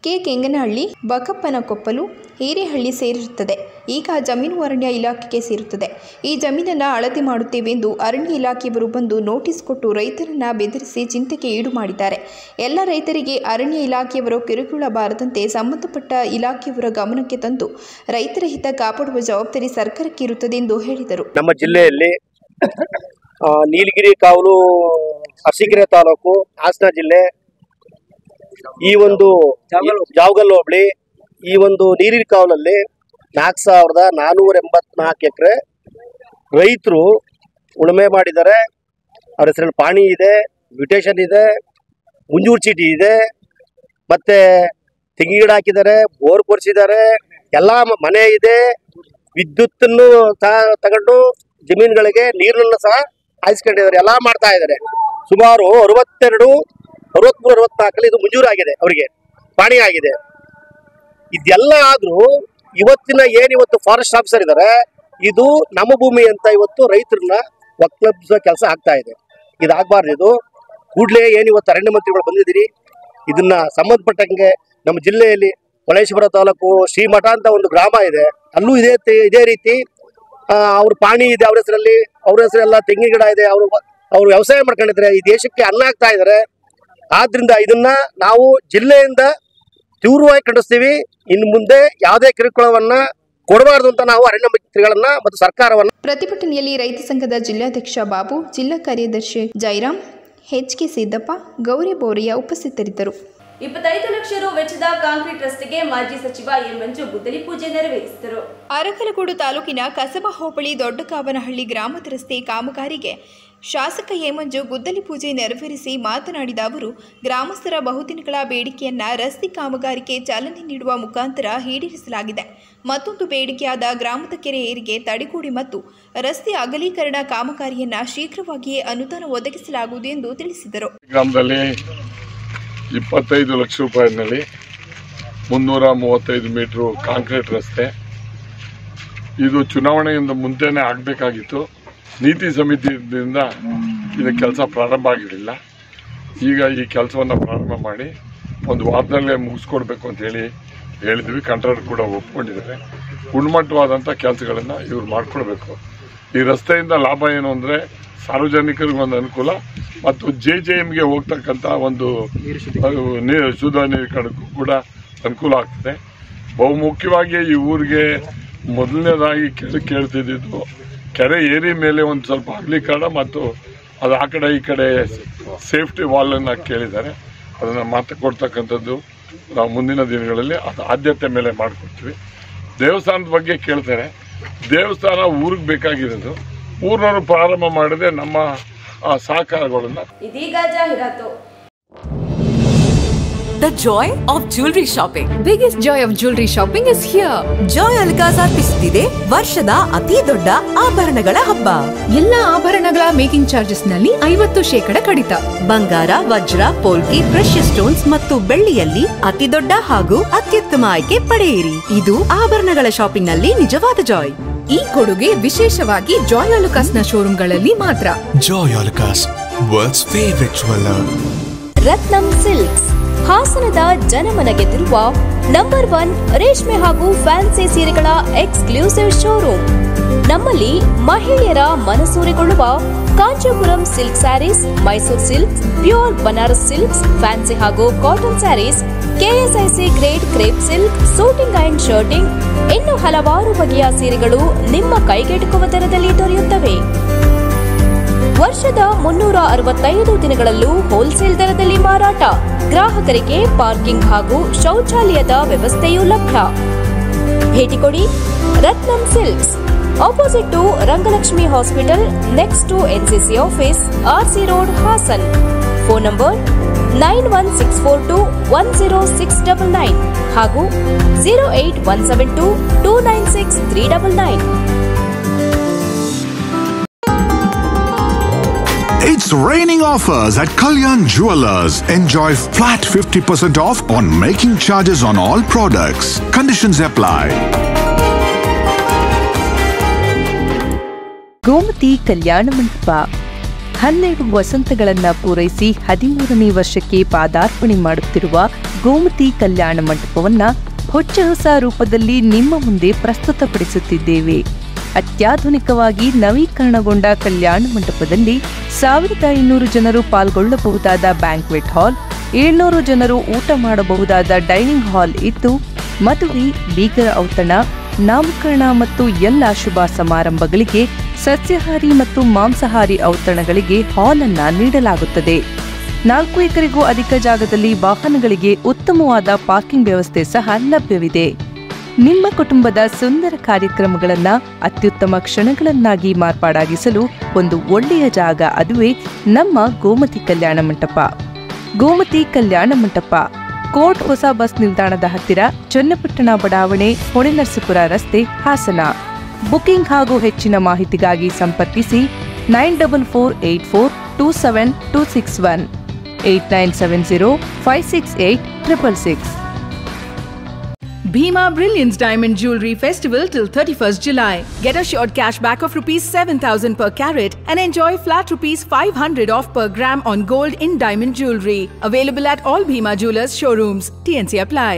ಕೆ ಕೆಂಗನಹಳ್ಳಿ ಬಕಪ್ಪನಕೊಪ್ಪಲು, ಹಿರೇಹಳ್ಳಿ ಸೇರಿರುತ್ತದೆ. ಈಗ ಜಮೀನು ಅರಣ್ಯ ಇಲಾಖೆಗೆ ಸೇರುತ್ತದೆ. ಈ ಜಮೀನನ್ನು ಅಳತೆ ಮಾಡುತ್ತೇವೆ ಎಂದು ಅರಣ್ಯ ಇಲಾಖೆಯವರು ಬಂದು ನೋಟಿಸ್ ಕೊಟ್ಟು ರೈತರನ್ನ ಬೆದರಿಸಿ ಚಿಂತೆಗೆ ಈಡು ಮಾಡಿದ್ದಾರೆ ಎಲ್ಲ ರೈತರಿಗೆ ಅರಣ್ಯ ಇಲಾಖೆಯವರು ಕಿರುಕುಳ ಬಾರದಂತೆ ಸಂಬಂಧಪಟ್ಟ ಇಲಾಖೆಯವರ ಗಮನಕ್ಕೆ ತಂದು ರೈತರ ಹಿತ ಕಾಪಾಡುವ ಜವಾಬ್ದಾರಿ ಸರ್ಕಾರಕ್ಕೆ ಇರುತ್ತದೆ ಎಂದು ಹೇಳಿದರು. ನಮ್ಮ ಜಿಲ್ಲೆಯಲ್ಲಿ ನೀಲಗಿರಿ ಕಾವಲು ಅರಸೀಕೆರೆ ತಾಲೂಕು ಹಾಸನ ಜಿಲ್ಲೆ ಈ ಒಂದು ಜಾವಗಲ್ ಹೋಬಳಿ ಈ ಒಂದು ನೀರಿನ ಕಾವಲಲ್ಲಿ ನಾಲ್ಕು ಸಾವಿರದ ನಾನ್ನೂರ ಎಂಬತ್ನಾಲ್ಕು ಎಕರೆ ರೈತರು ಉಳುಮೆ ಮಾಡಿದ್ದಾರೆ. ಅವ್ರ ಹೆಸರಲ್ಲಿ ಪಾಣಿ ಇದೆ ಮ್ಯೂಟೇಷನ್ ಇದೆ ಮುಂಜೂರು ಚೀಟಿ ಇದೆ. ಮತ್ತೆ ತೆಂಗಿನ ಗಿಡ ಹಾಕಿದ್ದಾರೆ ಬೋರ್ ಕೊರ್ಸಿದ್ದಾರೆ. ಎಲ್ಲ ಮನೆ ಇದೆ. ವಿದ್ಯುತ್ತನ್ನು ಸಹ ತಗೊಂಡು ಜಮೀನುಗಳಿಗೆ ನೀರನ್ನು ಸಹ ಹಾಯಿಸ್ಕೊಂಡಿದ್ದಾರೆ. ಎಲ್ಲ ಮಾಡ್ತಾ ಇದ್ದಾರೆ. ಸುಮಾರು ಅರವತ್ತೆರಡು ಅರವತ್ಮೂರು ಅರವತ್ನಾಲ್ಕಲ್ಲಿ ಇದು ಮಂಜೂರಾಗಿದೆ ಅವರಿಗೆ. ಪಾಣಿ ಆಗಿದೆ. ಇದೆಲ್ಲ ಆದ್ರೂ ಇವತ್ತಿನ ಏನ್ ಇವತ್ತು ಫಾರೆಸ್ಟ್ ಆಫೀಸರ್ ಇದ್ದಾರೆ ಇದು ನಮ್ಮ ಭೂಮಿ ಅಂತ ಇವತ್ತು ರೈತರನ್ನ ಒಕ್ಕಲಬ್ಸೋ ಕೆಲಸ ಆಗ್ತಾ ಇದೆ. ಇದಾಗಬಾರ್ದು ಇದು. ಕೂಡಲೇ ಏನು ಇವತ್ತು ಅರಣ್ಯ ಮಂತ್ರಿಗಳು ಬಂದಿದ್ದೀರಿ, ಇದನ್ನ ಸಂಬಂಧಪಟ್ಟಂಗೆ ನಮ್ಮ ಜಿಲ್ಲೆಯಲ್ಲಿ ಹೊಳೇಶ್ವರ ತಾಲೂಕು ಶ್ರೀಮಠ ಅಂತ ಒಂದು ಗ್ರಾಮ ಇದೆ. ಅಲ್ಲೂ ಇದೇ ಇದೇ ರೀತಿ ಅವ್ರ ಪಾಣಿ ಇದೆ, ಅವ್ರ ಹೆಸರಲ್ಲಿ, ಅವ್ರ ಹೆಸರೆಲ್ಲ ತೆಂಗಿನ ಗಿಡ ಇದೆ, ಅವರು, ಅವ್ರು ವ್ಯವಸಾಯ ಮಾಡ್ಕೊಂಡಿದ್ದಾರೆ. ಈ ದೇಶಕ್ಕೆ ಅನ್ನ ಆಗ್ತಾ ಇದ್ದಾರೆ. ಆದ್ರಿಂದ ಇದನ್ನ ನಾವು ಜಿಲ್ಲೆಯಿಂದ ತೀವ್ರವಾಗಿ ಖಂಡಿಸ್ತೀವಿ. ಇನ್ನು ಮುಂದೆ ಯಾವುದೇ ಕಿರುಕುಳವನ್ನ ಕೊಡಬಾರದು ಅಂತ ನಾವು ಅರಣ್ಯ ಮಂತ್ರಿಗಳನ್ನ ಮತ್ತು ಸರ್ಕಾರವನ್ನು ಪ್ರತಿಭಟನೆಯಲ್ಲಿ ರೈತ ಸಂಘದ ಜಿಲ್ಲಾಧ್ಯಕ್ಷ ಬಾಬು ಜಿಲ್ಲಾ ಕಾರ್ಯದರ್ಶಿ ಜೈರಾಮ್ ಎಚ್ ಕೆ ಸಿದ್ದಪ್ಪ ಗೌರಿ ಬೋರಿಯ ಉಪಸ್ಥಿತರಿದ್ದರು. ಇಪ್ಪತ್ತೈದು ಲಕ್ಷ ರು ವೆಚ್ಚದ ಕಾಂಕ್ರೀಟ್ ರಸ್ತೆಗೆ ಮಾಜಿ ಸಚಿವ ಎಂ ಮಂಜು ಗುದ್ದಲಿ ಪೂಜೆ ನೆರವೇರಿಸಿದರು. ಅರಕಲಗೂಡು ತಾಲೂಕಿನ ಕಸಬಾ ಹೋಬಳಿ ದೊಡ್ಡಕಾವನಹಳ್ಳಿ ಗ್ರಾಮದ ರಸ್ತೆ ಕಾಮಗಾರಿಗೆ ಶಾಸಕ ಹೇಮಂಜು ಗುದ್ದಲಿ ಪೂಜೆ ನೆರವೇರಿಸಿ ಮಾತನಾಡಿದ ಅವರು, ಗ್ರಾಮಸ್ಥರ ಬಹುದಿನಗಳ ಬೇಡಿಕೆಯನ್ನ ರಸ್ತೆ ಕಾಮಗಾರಿಗೆ ಚಾಲನೆ ನೀಡುವ ಮುಖಾಂತರ ಈಡೇರಿಸಲಾಗಿದೆ. ಮತ್ತೊಂದು ಬೇಡಿಕೆಯಾದ ಗ್ರಾಮದ ಕೆರೆ ಏರಿಗೆ ತಡೆಗೋಡೆ ಮತ್ತು ರಸ್ತೆ ಅಗಲೀಕರಣ ಕಾಮಗಾರಿಯನ್ನ ಶೀಘ್ರವಾಗಿಯೇ ಅನುದಾನ ಒದಗಿಸಲಾಗುವುದು ಎಂದು ತಿಳಿಸಿದರು. ಗ್ರಾಮದಲ್ಲಿ ಇಪ್ಪತ್ತೈದು ಲಕ್ಷ ರೂಪಾಯಿನಲ್ಲಿ ಮುನ್ನೂರ ಮೂವತ್ತೈದು ಮೀಟರ್ ಕಾಂಕ್ರೀಟ್ ರಸ್ತೆ. ಇದು ಚುನಾವಣೆಯಿಂದ ಮುಂದೆನೆ ಆಗಬೇಕಾಗಿತ್ತು. ನೀತಿ ಸಮಿತಿಯಿಂದ ಇದು ಕೆಲಸ ಪ್ರಾರಂಭ ಆಗಿರಲಿಲ್ಲ. ಈಗ ಈ ಕೆಲಸವನ್ನು ಪ್ರಾರಂಭ ಮಾಡಿ ಒಂದು ವಾರದಲ್ಲೇ ಮುಗಿಸ್ಕೊಡ್ಬೇಕು ಅಂತ ಹೇಳಿ ಹೇಳಿದ್ವಿ. ಕಂಟ್ರಾಕ್ಟ್ ಕೂಡ ಒಪ್ಕೊಂಡಿದ್ದಾರೆ. ಗುಣಮಟ್ಟವಾದಂಥ ಕೆಲಸಗಳನ್ನು ಇವ್ರು ಮಾಡಿಕೊಡ್ಬೇಕು. ಈ ರಸ್ತೆಯಿಂದ ಲಾಭ ಏನು ಅಂದರೆ ಸಾರ್ವಜನಿಕರಿಗೆ ಒಂದು ಅನುಕೂಲ ಮತ್ತು ಜೆ ಜೆ ಎಮ್ಗೆ ಹೋಗ್ತಕ್ಕಂಥ ಒಂದು ನೀರು, ಶುದ್ಧ ನೀರು ಕೂಡ ಅನುಕೂಲ ಆಗ್ತದೆ. ಬಹುಮುಖ್ಯವಾಗಿ ಈ ಊರಿಗೆ ಮೊದಲನೇದಾಗಿ ಕೇಳಿ ಕೇಳ್ತಿದ್ದು ಕೆರೆ ಏರಿ ಮೇಲೆ ಒಂದು ಸ್ವಲ್ಪ ಅಗಲೀಕರಣ ಮತ್ತು ಅದು ಆ ಕಡೆ ಈ ಕಡೆ ಸೇಫ್ಟಿ ವಾಲನ್ನು ಕೇಳಿದ್ದಾರೆ. ಅದನ್ನು ಮಾತು ಕೊಡ್ತಕ್ಕಂಥದ್ದು ನಾವು ಮುಂದಿನ ದಿನಗಳಲ್ಲಿ ಅದು ಆದ್ಯತೆ ಮೇಲೆ ಮಾಡಿಕೊಡ್ತೀವಿ. ದೇವಸ್ಥಾನದ ಬಗ್ಗೆ ಕೇಳ್ತಾರೆ. ದೇವಸ್ಥಾನ ಊರಿಗೆ ಬೇಕಾಗಿರೋದು. ಊರಿನವರು ಪ್ರಾರಂಭ ಮಾಡಿದ್ರೆ ನಮ್ಮ ಸಹಕಾರಗಳನ್ನು ಇದೀಗ ಜಾಹೀರಾತು. The joy of jewelry shopping. biggest joy of jewelry shopping is here. Joy Alukkas ಅರ್ಪಿಸುತ್ತಿದೆ ವರ್ಷದ ಅತಿ ದೊಡ್ಡ ಆಭರಣಗಳ ಹಬ್ಬ ಎಲ್ಲ ಆಭರಣಗಳ ಮೇಕಿಂಗ್ ಚಾರ್ಜಸ್ನಲ್ಲಿ ಐವತ್ತು ಶೇಕಡ ಕಡಿತ ಬಂಗಾರ ವಜ್ರ ಪೋಲ್ಕಿ ಬ್ರಷ್ ಸ್ಟೋನ್ಸ್ ಮತ್ತು ಬೆಳ್ಳಿಯಲ್ಲಿ ಅತಿ ದೊಡ್ಡ ಹಾಗೂ ಅತ್ಯುತ್ತಮ ಆಯ್ಕೆ ಪಡೆಯಿರಿ ಇದು ಆಭರಣಗಳ ಶಾಪಿಂಗ್ನಲ್ಲಿ ನಿಜವಾದ ಜಾಯ್ ಈ ಕೊಡುಗೆ ವಿಶೇಷವಾಗಿ ಜಾಯ್ ಅಲುಕಾಸ್ನ ಶೋರೂಮ್ಗಳಲ್ಲಿ ಮಾತ್ರ Joy Alucas, world's favorite jeweler. Rathnam silks ಹಾಸನದ ಜನಮನ ಗೆದ್ದಿರುವ ನಂಬರ್ ಒನ್ ರೇಷ್ಮೆ ಹಾಗೂ ಫ್ಯಾನ್ಸಿ ಸೀರೆಗಳ ಎಕ್ಸ್ಕ್ಲೂಸಿವ್ ಶೋರೂಮ್. ನಮ್ಮಲ್ಲಿ ಮಹಿಳೆಯರ ಮನಸೂರೆಗೊಳ್ಳುವ Kanchipuram silk sarees, Mysuru silks, pure Banaras silks, fancy ಹಾಗೂ cotton sarees, KSIC grade crepe silk, suiting and shirting, ಇನ್ನು ಹಲವಾರು ಬಗೆಯ ಸೀರೆಗಳು ನಿಮ್ಮ ಕೈಗೆಟುಕುವ ದರದಲ್ಲಿ ದೊರೆಯುತ್ತವೆ. ವರ್ಷದ ಮುನ್ನೂರ ಅರವತ್ತೈದು ದಿನಗಳಲ್ಲೂ ಹೋಲ್ಸೇಲ್ ದರದಲ್ಲಿ ಮಾರಾಟ. ಗ್ರಾಹಕರಿಗೆ ಪಾರ್ಕಿಂಗ್ ಹಾಗೂ ಶೌಚಾಲಯದ ವ್ಯವಸ್ಥೆಯೂ ಲಭ್ಯ. ಭೇಟಿ ಕೊಡಿ Rathnam silks. Opposite to Rangalakshmi hospital next to NCC office RC road Hassan. Phone number nine one six four two one zero six double nine ಹಾಗೂ zero eight one seven two two nine six three double nine It's raining offers at Kalyan Jewelers. Enjoy flat 50% off on making charges on all products. Conditions apply. Gomathi Kalyana Mantapa ಹನ್ನೆರಡು ವಸಂತಗಳನ್ನ ಪೂರೈಸಿ ಹದಿಮೂರನೇ ವರ್ಷಕ್ಕೆ ಪಾದಾರ್ಪಣೆ ಮಾಡುತ್ತಿರುವ ಗೋಮತಿ ಕಲ್ಯಾಣ ಮಂಟಪವನ್ನ ಹೊಚ್ಚ ಹೊಸ ರೂಪದಲ್ಲಿ ನಿಮ್ಮ ಮುಂದೆ ಪ್ರಸ್ತುತಪಡಿಸುತ್ತಿದ್ದೇವೆ ಅತ್ಯಾಧುನಿಕವಾಗಿ ನವೀಕರಣಗೊಂಡ ಕಲ್ಯಾಣ ಮಂಟಪದಲ್ಲಿ ಸಾವಿರದ ಇನ್ನೂರು ಜನರು ಪಾಲ್ಗೊಳ್ಳಬಹುದಾದ ಬ್ಯಾಂಕ್ವೆಟ್ ಹಾಲ್, ಏಳ್ನೂರು ಜನರು ಊಟ ಮಾಡಬಹುದಾದ ಡೈನಿಂಗ್ ಹಾಲ್ ಇತ್ತು ಮದುವೆ, ಬೀಗರ ಔತಣ, ನಾಮಕರಣ ಮತ್ತು ಎಲ್ಲ ಶುಭ ಸಮಾರಂಭಗಳಿಗೆ ಸಸ್ಯಾಹಾರಿ ಮತ್ತು ಮಾಂಸಾಹಾರಿ ಔತಣಗಳಿಗೆ ಹಾಲ್ ಅನ್ನ ನೀಡಲಾಗುತ್ತದೆ. ನಾಲ್ಕು ಎಕರೆಗೂ ಅಧಿಕ ಜಾಗದಲ್ಲಿ ವಾಹನಗಳಿಗೆ ಉತ್ತಮವಾದ ಪಾರ್ಕಿಂಗ್ ವ್ಯವಸ್ಥೆ ಸಹ ಲಭ್ಯವಿದೆ. ನಿಮ್ಮ ಕುಟುಂಬದ ಸುಂದರ ಕಾರ್ಯಕ್ರಮಗಳನ್ನು ಅತ್ಯುತ್ತಮ ಕ್ಷಣಗಳನ್ನಾಗಿ ಮಾರ್ಪಾಡಾಗಿಸಲು ಒಂದು ಒಳ್ಳೆಯ ಜಾಗ ಅದುವೇ ನಮ್ಮ ಗೋಮತಿ ಕಲ್ಯಾಣ ಮಂಟಪ. ಗೋಮತಿ ಕಲ್ಯಾಣ ಮಂಟಪ. ಕೋಟ್ ಹೊಸ ಬಸ್ ನಿಲ್ದಾಣದ ಹತ್ತಿರ ಚನ್ನಪಟ್ಟಣ ಬಡಾವಣೆ ಹೊಳೆನರಸೀಪುರ ರಸ್ತೆ, ಹಾಸನ. ಬುಕಿಂಗ್ ಹಾಗೂ ಹೆಚ್ಚಿನ ಮಾಹಿತಿಗಾಗಿ ಸಂಪರ್ಕಿಸಿ nine double four eight four two seven two six one, eight nine seven zero five six eight triple six. Bhima Brilliance Diamond Jewelry Festival till 31st July. Get assured cashback of rupees 7000 per carat and enjoy flat rupees 500 off per gram on gold in diamond jewelry. Available at all Bhima Jewelers showrooms. TNC apply.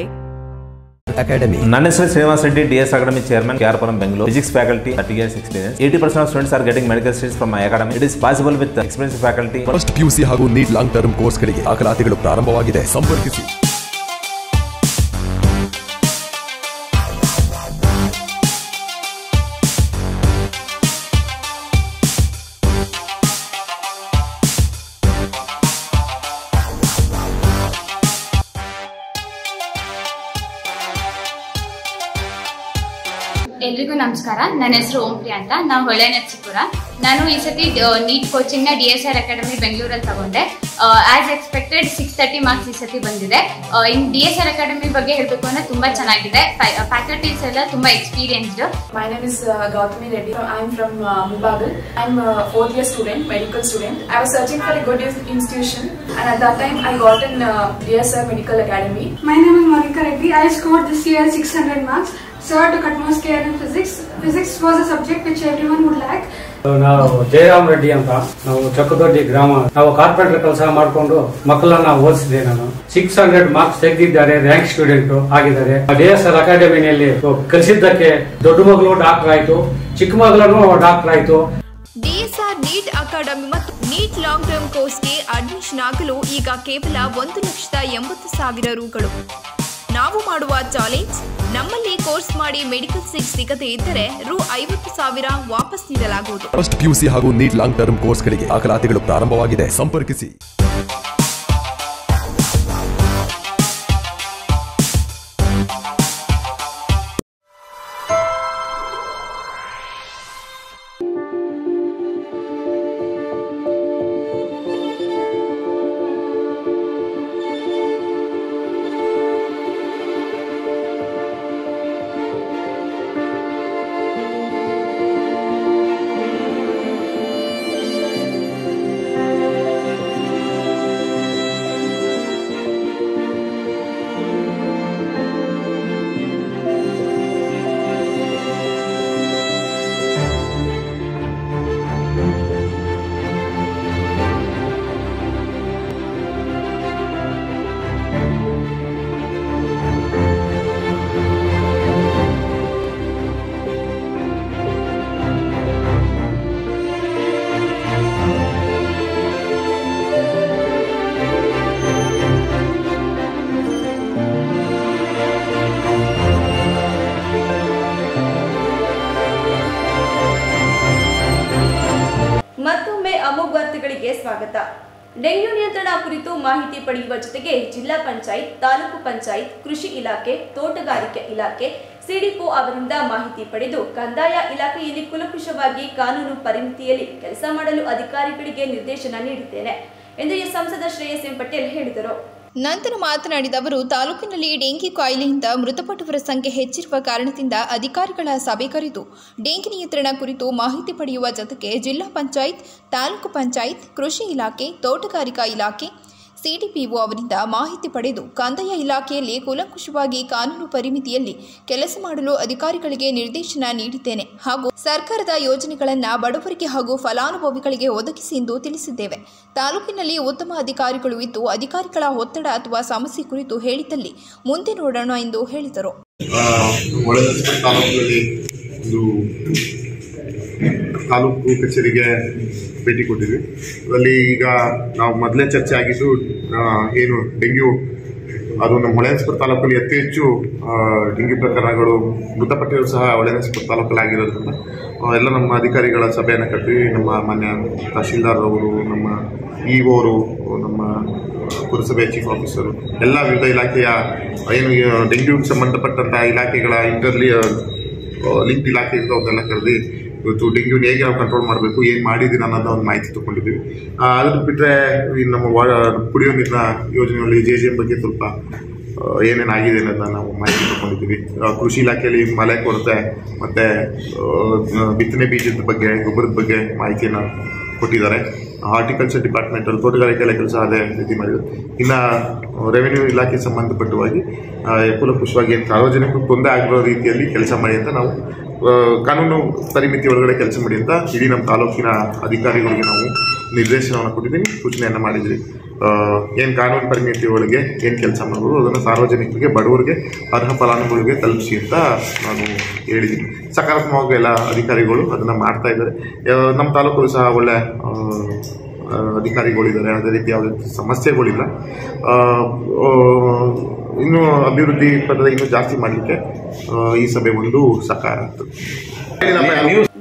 Academy ನನ್ನ ಹೆಸರು Srinivas Reddy D S academy chairman K R Puram Bengaluru physics faculty thirty years experience eighty percent of students are getting medical studies from my academy it is possible with experience faculty first PUC ಹಾಗೂ NEET long term ಕೋರ್ಸ್ಗಳಿಗೆ ದಾಖಲಾತಿಗಳು ಪ್ರಾರಂಭವಾಗಿದೆ ಸಂಪರ್ಕಿಸಿ ನಮಸ್ಕಾರ. ನನ್ನ ಹೆಸರು ಓಂಪ್ರಿಯಾ ಅಂತ. ನಾವು ಹೊಳೆ ನರಸೀಪುರ. ನಾನು ಈ ಸತಿ ನೀಟ್ ಕೋಚಿಂಗ್ನ ಡಿ ಎಸ್ ಆರ್ ಅಕಾಡೆಮಿ ಬೆಂಗಳೂರಲ್ಲಿ ತಗೊಂಡೆ. As expected six thirty marks ಈ ಸತಿ ಬಂದಿದೆ. In D S R academy ಬಗ್ಗೆ ಹೇಳಬೇಕು ಅಂದ್ರೆ ತುಂಬಾ ಚೆನ್ನಾಗಿದೆ. ಫ್ಯಾಕಲ್ಟೀಸ್ ಎಲ್ಲ ತುಂಬಾ experienced my name is Gautami Reddy I I'm from Mumbagal I I'm a year student student, medical student. I was searching for a good ins- institution and at that time I got in uh, DSR Medical Academy. My name is Monica Reddy. I scored this year 600 marks. Sir took utmost care in physics. Physics was a subject which everyone would like. ನಾವು ಜಯರಾಮ್ ರೆಡ್ಡಿ ಅಂತ ನಾವು ಚಕ್ಕದೊಡ್ಡಿ ಗ್ರಾಮ ನಾವು carpenter ಕೆಲಸ ಮಾಡಿಕೊಂಡು ಮಕ್ಕಳನ್ನ ಓದಿಸಿದೆ ನಾನು ಸಿಕ್ಸ್ ಹಂಡ್ರೆಡ್ ಮಾರ್ಕ್ಸ್ ತೆಗೆದಿದ್ದಾರೆ ರ್ಯಾಂಕ್ ಸ್ಟೂಡೆಂಟ್ ಆಗಿದ್ದಾರೆ ಡಿ ಎಸ್ ಎಲ್ ಅಕಾಡೆಮಿನಲ್ಲಿ ಕಲಿಸಿದ್ದಕ್ಕೆ ದೊಡ್ಡ ಮಗಳು ಡಾಕ್ಟರ್ ಆಯ್ತು ಚಿಕ್ಕ ಮಗಳನ್ನು ಡಾಕ್ಟರ್ ಆಯ್ತು ಡಿಎಸ್ಆರ್ ನೀಟ್ ಅಕಾಡೆಮಿ ಮತ್ತು ನೀಟ್ ಲಾಂಗ್ ಟರ್ಮ್ ಕೋರ್ಸ್ಗೆ ಅಡ್ಮಿಷನ್ ಆಗಲು ಈಗ ಕೇವಲ ಒಂದು ಲಕ್ಷದ ಎಂಬತ್ತು ಸಾವಿರ ರುಗಳು ನಾವು ಮಾಡುವ ಚಾಲೆಂಜ್ ನಮ್ಮಲ್ಲಿ ಕೋರ್ಸ್ ಮಾಡಿ ಮೆಡಿಕಲ್ ಸೀಟ್ ಸಿಗದೇ ಇದ್ದರೆ ರು ಐವತ್ತು ಸಾವಿರ ವಾಪಸ್ ನೀಡಲಾಗುವುದು. ಫಸ್ಟ್ ಪಿಯುಸಿ ಹಾಗೂ ನೀಟ್ ಲಾಂಗ್ ಟರ್ಮ್ ಕೋರ್ಸ್ಗಳಿಗೆ ದಾಖಲಾತಿಗಳು ಪ್ರಾರಂಭವಾಗಿದೆ. ಸಂಪರ್ಕಿಸಿ. ಪಡೆಯುವ ಜೊತೆಗೆ ಜಿಲ್ಲಾ ಪಂಚಾಯತ್, ತಾಲೂಕು ಪಂಚಾಯತ್, ಕೃಷಿ ಇಲಾಖೆ, ತೋಟಗಾರಿಕೆ ಇಲಾಖೆ, ಸಿಡಿಪೋ ಅವರಿಂದ ಮಾಹಿತಿ ಪಡೆದು ಕಂದಾಯ ಇಲಾಖೆಯಲ್ಲಿ ಕುಲಕುಶವಾಗಿ ಕಾನೂನು ಪರಿಮಿತಿಯಲ್ಲಿ ಕೆಲಸ ಮಾಡಲು ಅಧಿಕಾರಿಗಳಿಗೆ ನಿರ್ದೇಶನ ನೀಡಿದ್ದೇನೆ ಎಂದು ಸಂಸದ ಶ್ರೇಯಸ್ ಎಂ ಪಟೇಲ್ ಹೇಳಿದರು. ನಂತರ ಮಾತನಾಡಿದ ಅವರು, ತಾಲೂಕಿನಲ್ಲಿ ಡೆಂಗಿ ಕಾಯಿಲೆಯಿಂದ ಮೃತಪಟ್ಟವರ ಸಂಖ್ಯೆ ಹೆಚ್ಚಿರುವ ಕಾರಣದಿಂದ ಅಧಿಕಾರಿಗಳ ಸಭೆ ಕರೆದು ಡೆಂಗಿ ನಿಯಂತ್ರಣ ಕುರಿತು ಮಾಹಿತಿ ಪಡೆಯುವ ಜೊತೆಗೆ ಜಿಲ್ಲಾ ಪಂಚಾಯತ್, ತಾಲೂಕು ಪಂಚಾಯತ್, ಕೃಷಿ ಇಲಾಖೆ, ತೋಟಗಾರಿಕಾ ಇಲಾಖೆ ಸಿಡಿಪಿಒ ಅವರಿಂದ ಮಾಹಿತಿ ಪಡೆದು ಕಂದಾಯ ಇಲಾಖೆಯಲ್ಲಿ ಕೂಲಂಕುಷವಾಗಿ ಕಾನೂನು ಪರಿಮಿತಿಯಲ್ಲಿ ಕೆಲಸ ಮಾಡಲು ಅಧಿಕಾರಿಗಳಿಗೆ ನಿರ್ದೇಶನ ನೀಡಿದ್ದೇನೆ ಹಾಗೂ ಸರ್ಕಾರದ ಯೋಜನೆಗಳನ್ನು ಬಡವರಿಗೆ ಹಾಗೂ ಫಲಾನುಭವಿಗಳಿಗೆ ಒದಗಿಸಿ ಎಂದು ತಿಳಿಸಿದ್ದೇವೆ. ತಾಲೂಕಿನಲ್ಲಿ ಉತ್ತಮ ಅಧಿಕಾರಿಗಳು ಇದ್ದು ಅಧಿಕಾರಿಗಳ ಒತ್ತಡ ಅಥವಾ ಸಮಸ್ಯೆ ಕುರಿತು ಹೇಳಿದಲ್ಲಿ ಮುಂದೆ ನೋಡೋಣ ಎಂದು ಹೇಳಿದರು. ತಾಲೂಕು ಕಚೇರಿಗೆ ಭೇಟಿ ಕೊಟ್ಟಿದ್ವಿ. ಅದರಲ್ಲಿ ಈಗ ನಾವು ಮೊದಲೇ ಚರ್ಚೆ ಆಗಿದ್ದು ಏನು ಡೆಂಗ್ಯೂ, ಅದು ನಮ್ಮ ಹೊಳೆನಸ್ಪುರ ತಾಲೂಕಲ್ಲಿ ಅತಿ ಹೆಚ್ಚು ಡೆಂಗ್ಯೂ ಪ್ರಕರಣಗಳು ಮೃತಪಟ್ಟಿರೋ ಸಹ ಹೊಳೆನಸ್ಪುರ ತಾಲೂಕಲ್ಲಿ ಆಗಿರೋದ್ರಿಂದ ಎಲ್ಲ ನಮ್ಮ ಅಧಿಕಾರಿಗಳ ಸಭೆಯನ್ನು ಕಟ್ಟಿ, ನಮ್ಮ ಮಾನ್ಯ ತಹಶೀಲ್ದಾರ್ ಅವರು, ನಮ್ಮ ಇ ಅವರು ನಮ್ಮ ಪುರಸಭೆ ಚೀಫ್ ಆಫೀಸರು ಎಲ್ಲ ವಿವಿಧ ಇಲಾಖೆಯ, ಏನು ಡೆಂಗ್ಯೂಗೆ ಸಂಬಂಧಪಟ್ಟಂಥ ಇಲಾಖೆಗಳ ಇಂಟರ್ಲಿ ಲಿಂಕ್ ಇಲಾಖೆ ಇದ್ದು ಕರೆದು ಇವತ್ತು ಡೆಂಗ್ಯೂನ ಹೇಗೆ ನಾವು ಕಂಟ್ರೋಲ್ ಮಾಡಬೇಕು ಏನು ಮಾಡಿದ್ದೀನಿ ಅನ್ನೋದು ಒಂದು ಮಾಹಿತಿ ತಗೊಂಡಿದ್ದೀವಿ. ಅದನ್ನು ಬಿಟ್ಟರೆ ಈ ನಮ್ಮ ವಾ ಕುಡಿಯೋ ನೀರಿನ ಯೋಜನೆಗಳಲ್ಲಿ ಜೆ ಜೆ ಎಂ ಬಗ್ಗೆ ಸ್ವಲ್ಪ ಏನೇನು ಏನೇನಾಗಿದೆ ಅನ್ನೋದನ್ನ ನಾವು ಮಾಹಿತಿ ತಗೊಂಡಿದ್ದೀವಿ. ಕೃಷಿ ಇಲಾಖೆಯಲ್ಲಿ ಮಳೆ ಕೊರತೆ ಮತ್ತು ಬಿತ್ತನೆ ಬೀಜದ ಬಗ್ಗೆ ಗೊಬ್ಬರದ ಬಗ್ಗೆ ಮಾಹಿತಿಯನ್ನು ಕೊಟ್ಟಿದ್ದಾರೆ. ಹಾರ್ಟಿಕಲ್ಚರ್ ಡಿಪಾರ್ಟ್ಮೆಂಟಲ್ಲಿ ತೋಟಗಾರಿಕೆ ಕೆಲಸ ಅದೇ ರೀತಿ ಮಾಡಿದ್ರು. ಇನ್ನು ರೆವೆನ್ಯೂ ಇಲಾಖೆ ಸಂಬಂಧಪಟ್ಟವಾಗಿ ಆ, ಕೂಲಂಕುಷವಾಗಿ ಏನು ಸಾರ್ವಜನಿಕರಿಗೆ ತೊಂದರೆ ಆಗಿರೋ ರೀತಿಯಲ್ಲಿ ಕೆಲಸ ಮಾಡಿ ಅಂತ ನಾವು ಕಾನೂನು ಪರಿಮಿತಿ ಒಳಗಡೆ ಕೆಲಸ ಮಾಡಿ ಅಂತ ಇಡೀ ನಮ್ಮ ತಾಲೂಕಿನ ಅಧಿಕಾರಿಗಳಿಗೆ ನಾವು ನಿರ್ದೇಶನವನ್ನು ಕೊಟ್ಟಿದ್ದೀವಿ ಸೂಚನೆಯನ್ನು ಮಾಡಿದ್ವಿ ಏನು ಕಾನೂನು ಪರಿಮಿತಿ ಒಳಗೆ ಏನು ಕೆಲಸ ಮಾಡ್ಬೋದು ಅದನ್ನು ಸಾರ್ವಜನಿಕರಿಗೆ, ಬಡವರಿಗೆ, ಅರ್ಹ ಫಲಾನುಭವಿಗಳಿಗೆ ತಲುಪಿಸಿ ಅಂತ ನಾನು ಹೇಳಿದ್ದೀನಿ. ಸಕಾರಾತ್ಮಕವಾಗಿ ಎಲ್ಲ ಅಧಿಕಾರಿಗಳು ಅದನ್ನು ಮಾಡ್ತಾ ಇದ್ದಾರೆ. ನಮ್ಮ ತಾಲೂಕಲ್ಲೂ ಸಹ ಒಳ್ಳೆ ಅಧಿಕಾರಿಗಳಿದ್ದಾರೆ. ಅದೇ ರೀತಿ ಯಾವುದೇ ಸಮಸ್ಯೆಗಳಿಲ್ಲ. ಇನ್ನೂ ಅಭಿವೃದ್ಧಿ ಪದ ಇನ್ನೂ ಜಾಸ್ತಿ ಮಾಡಲಿಕ್ಕೆ ಈ ಸಭೆ ಒಂದು ಸಕಾರ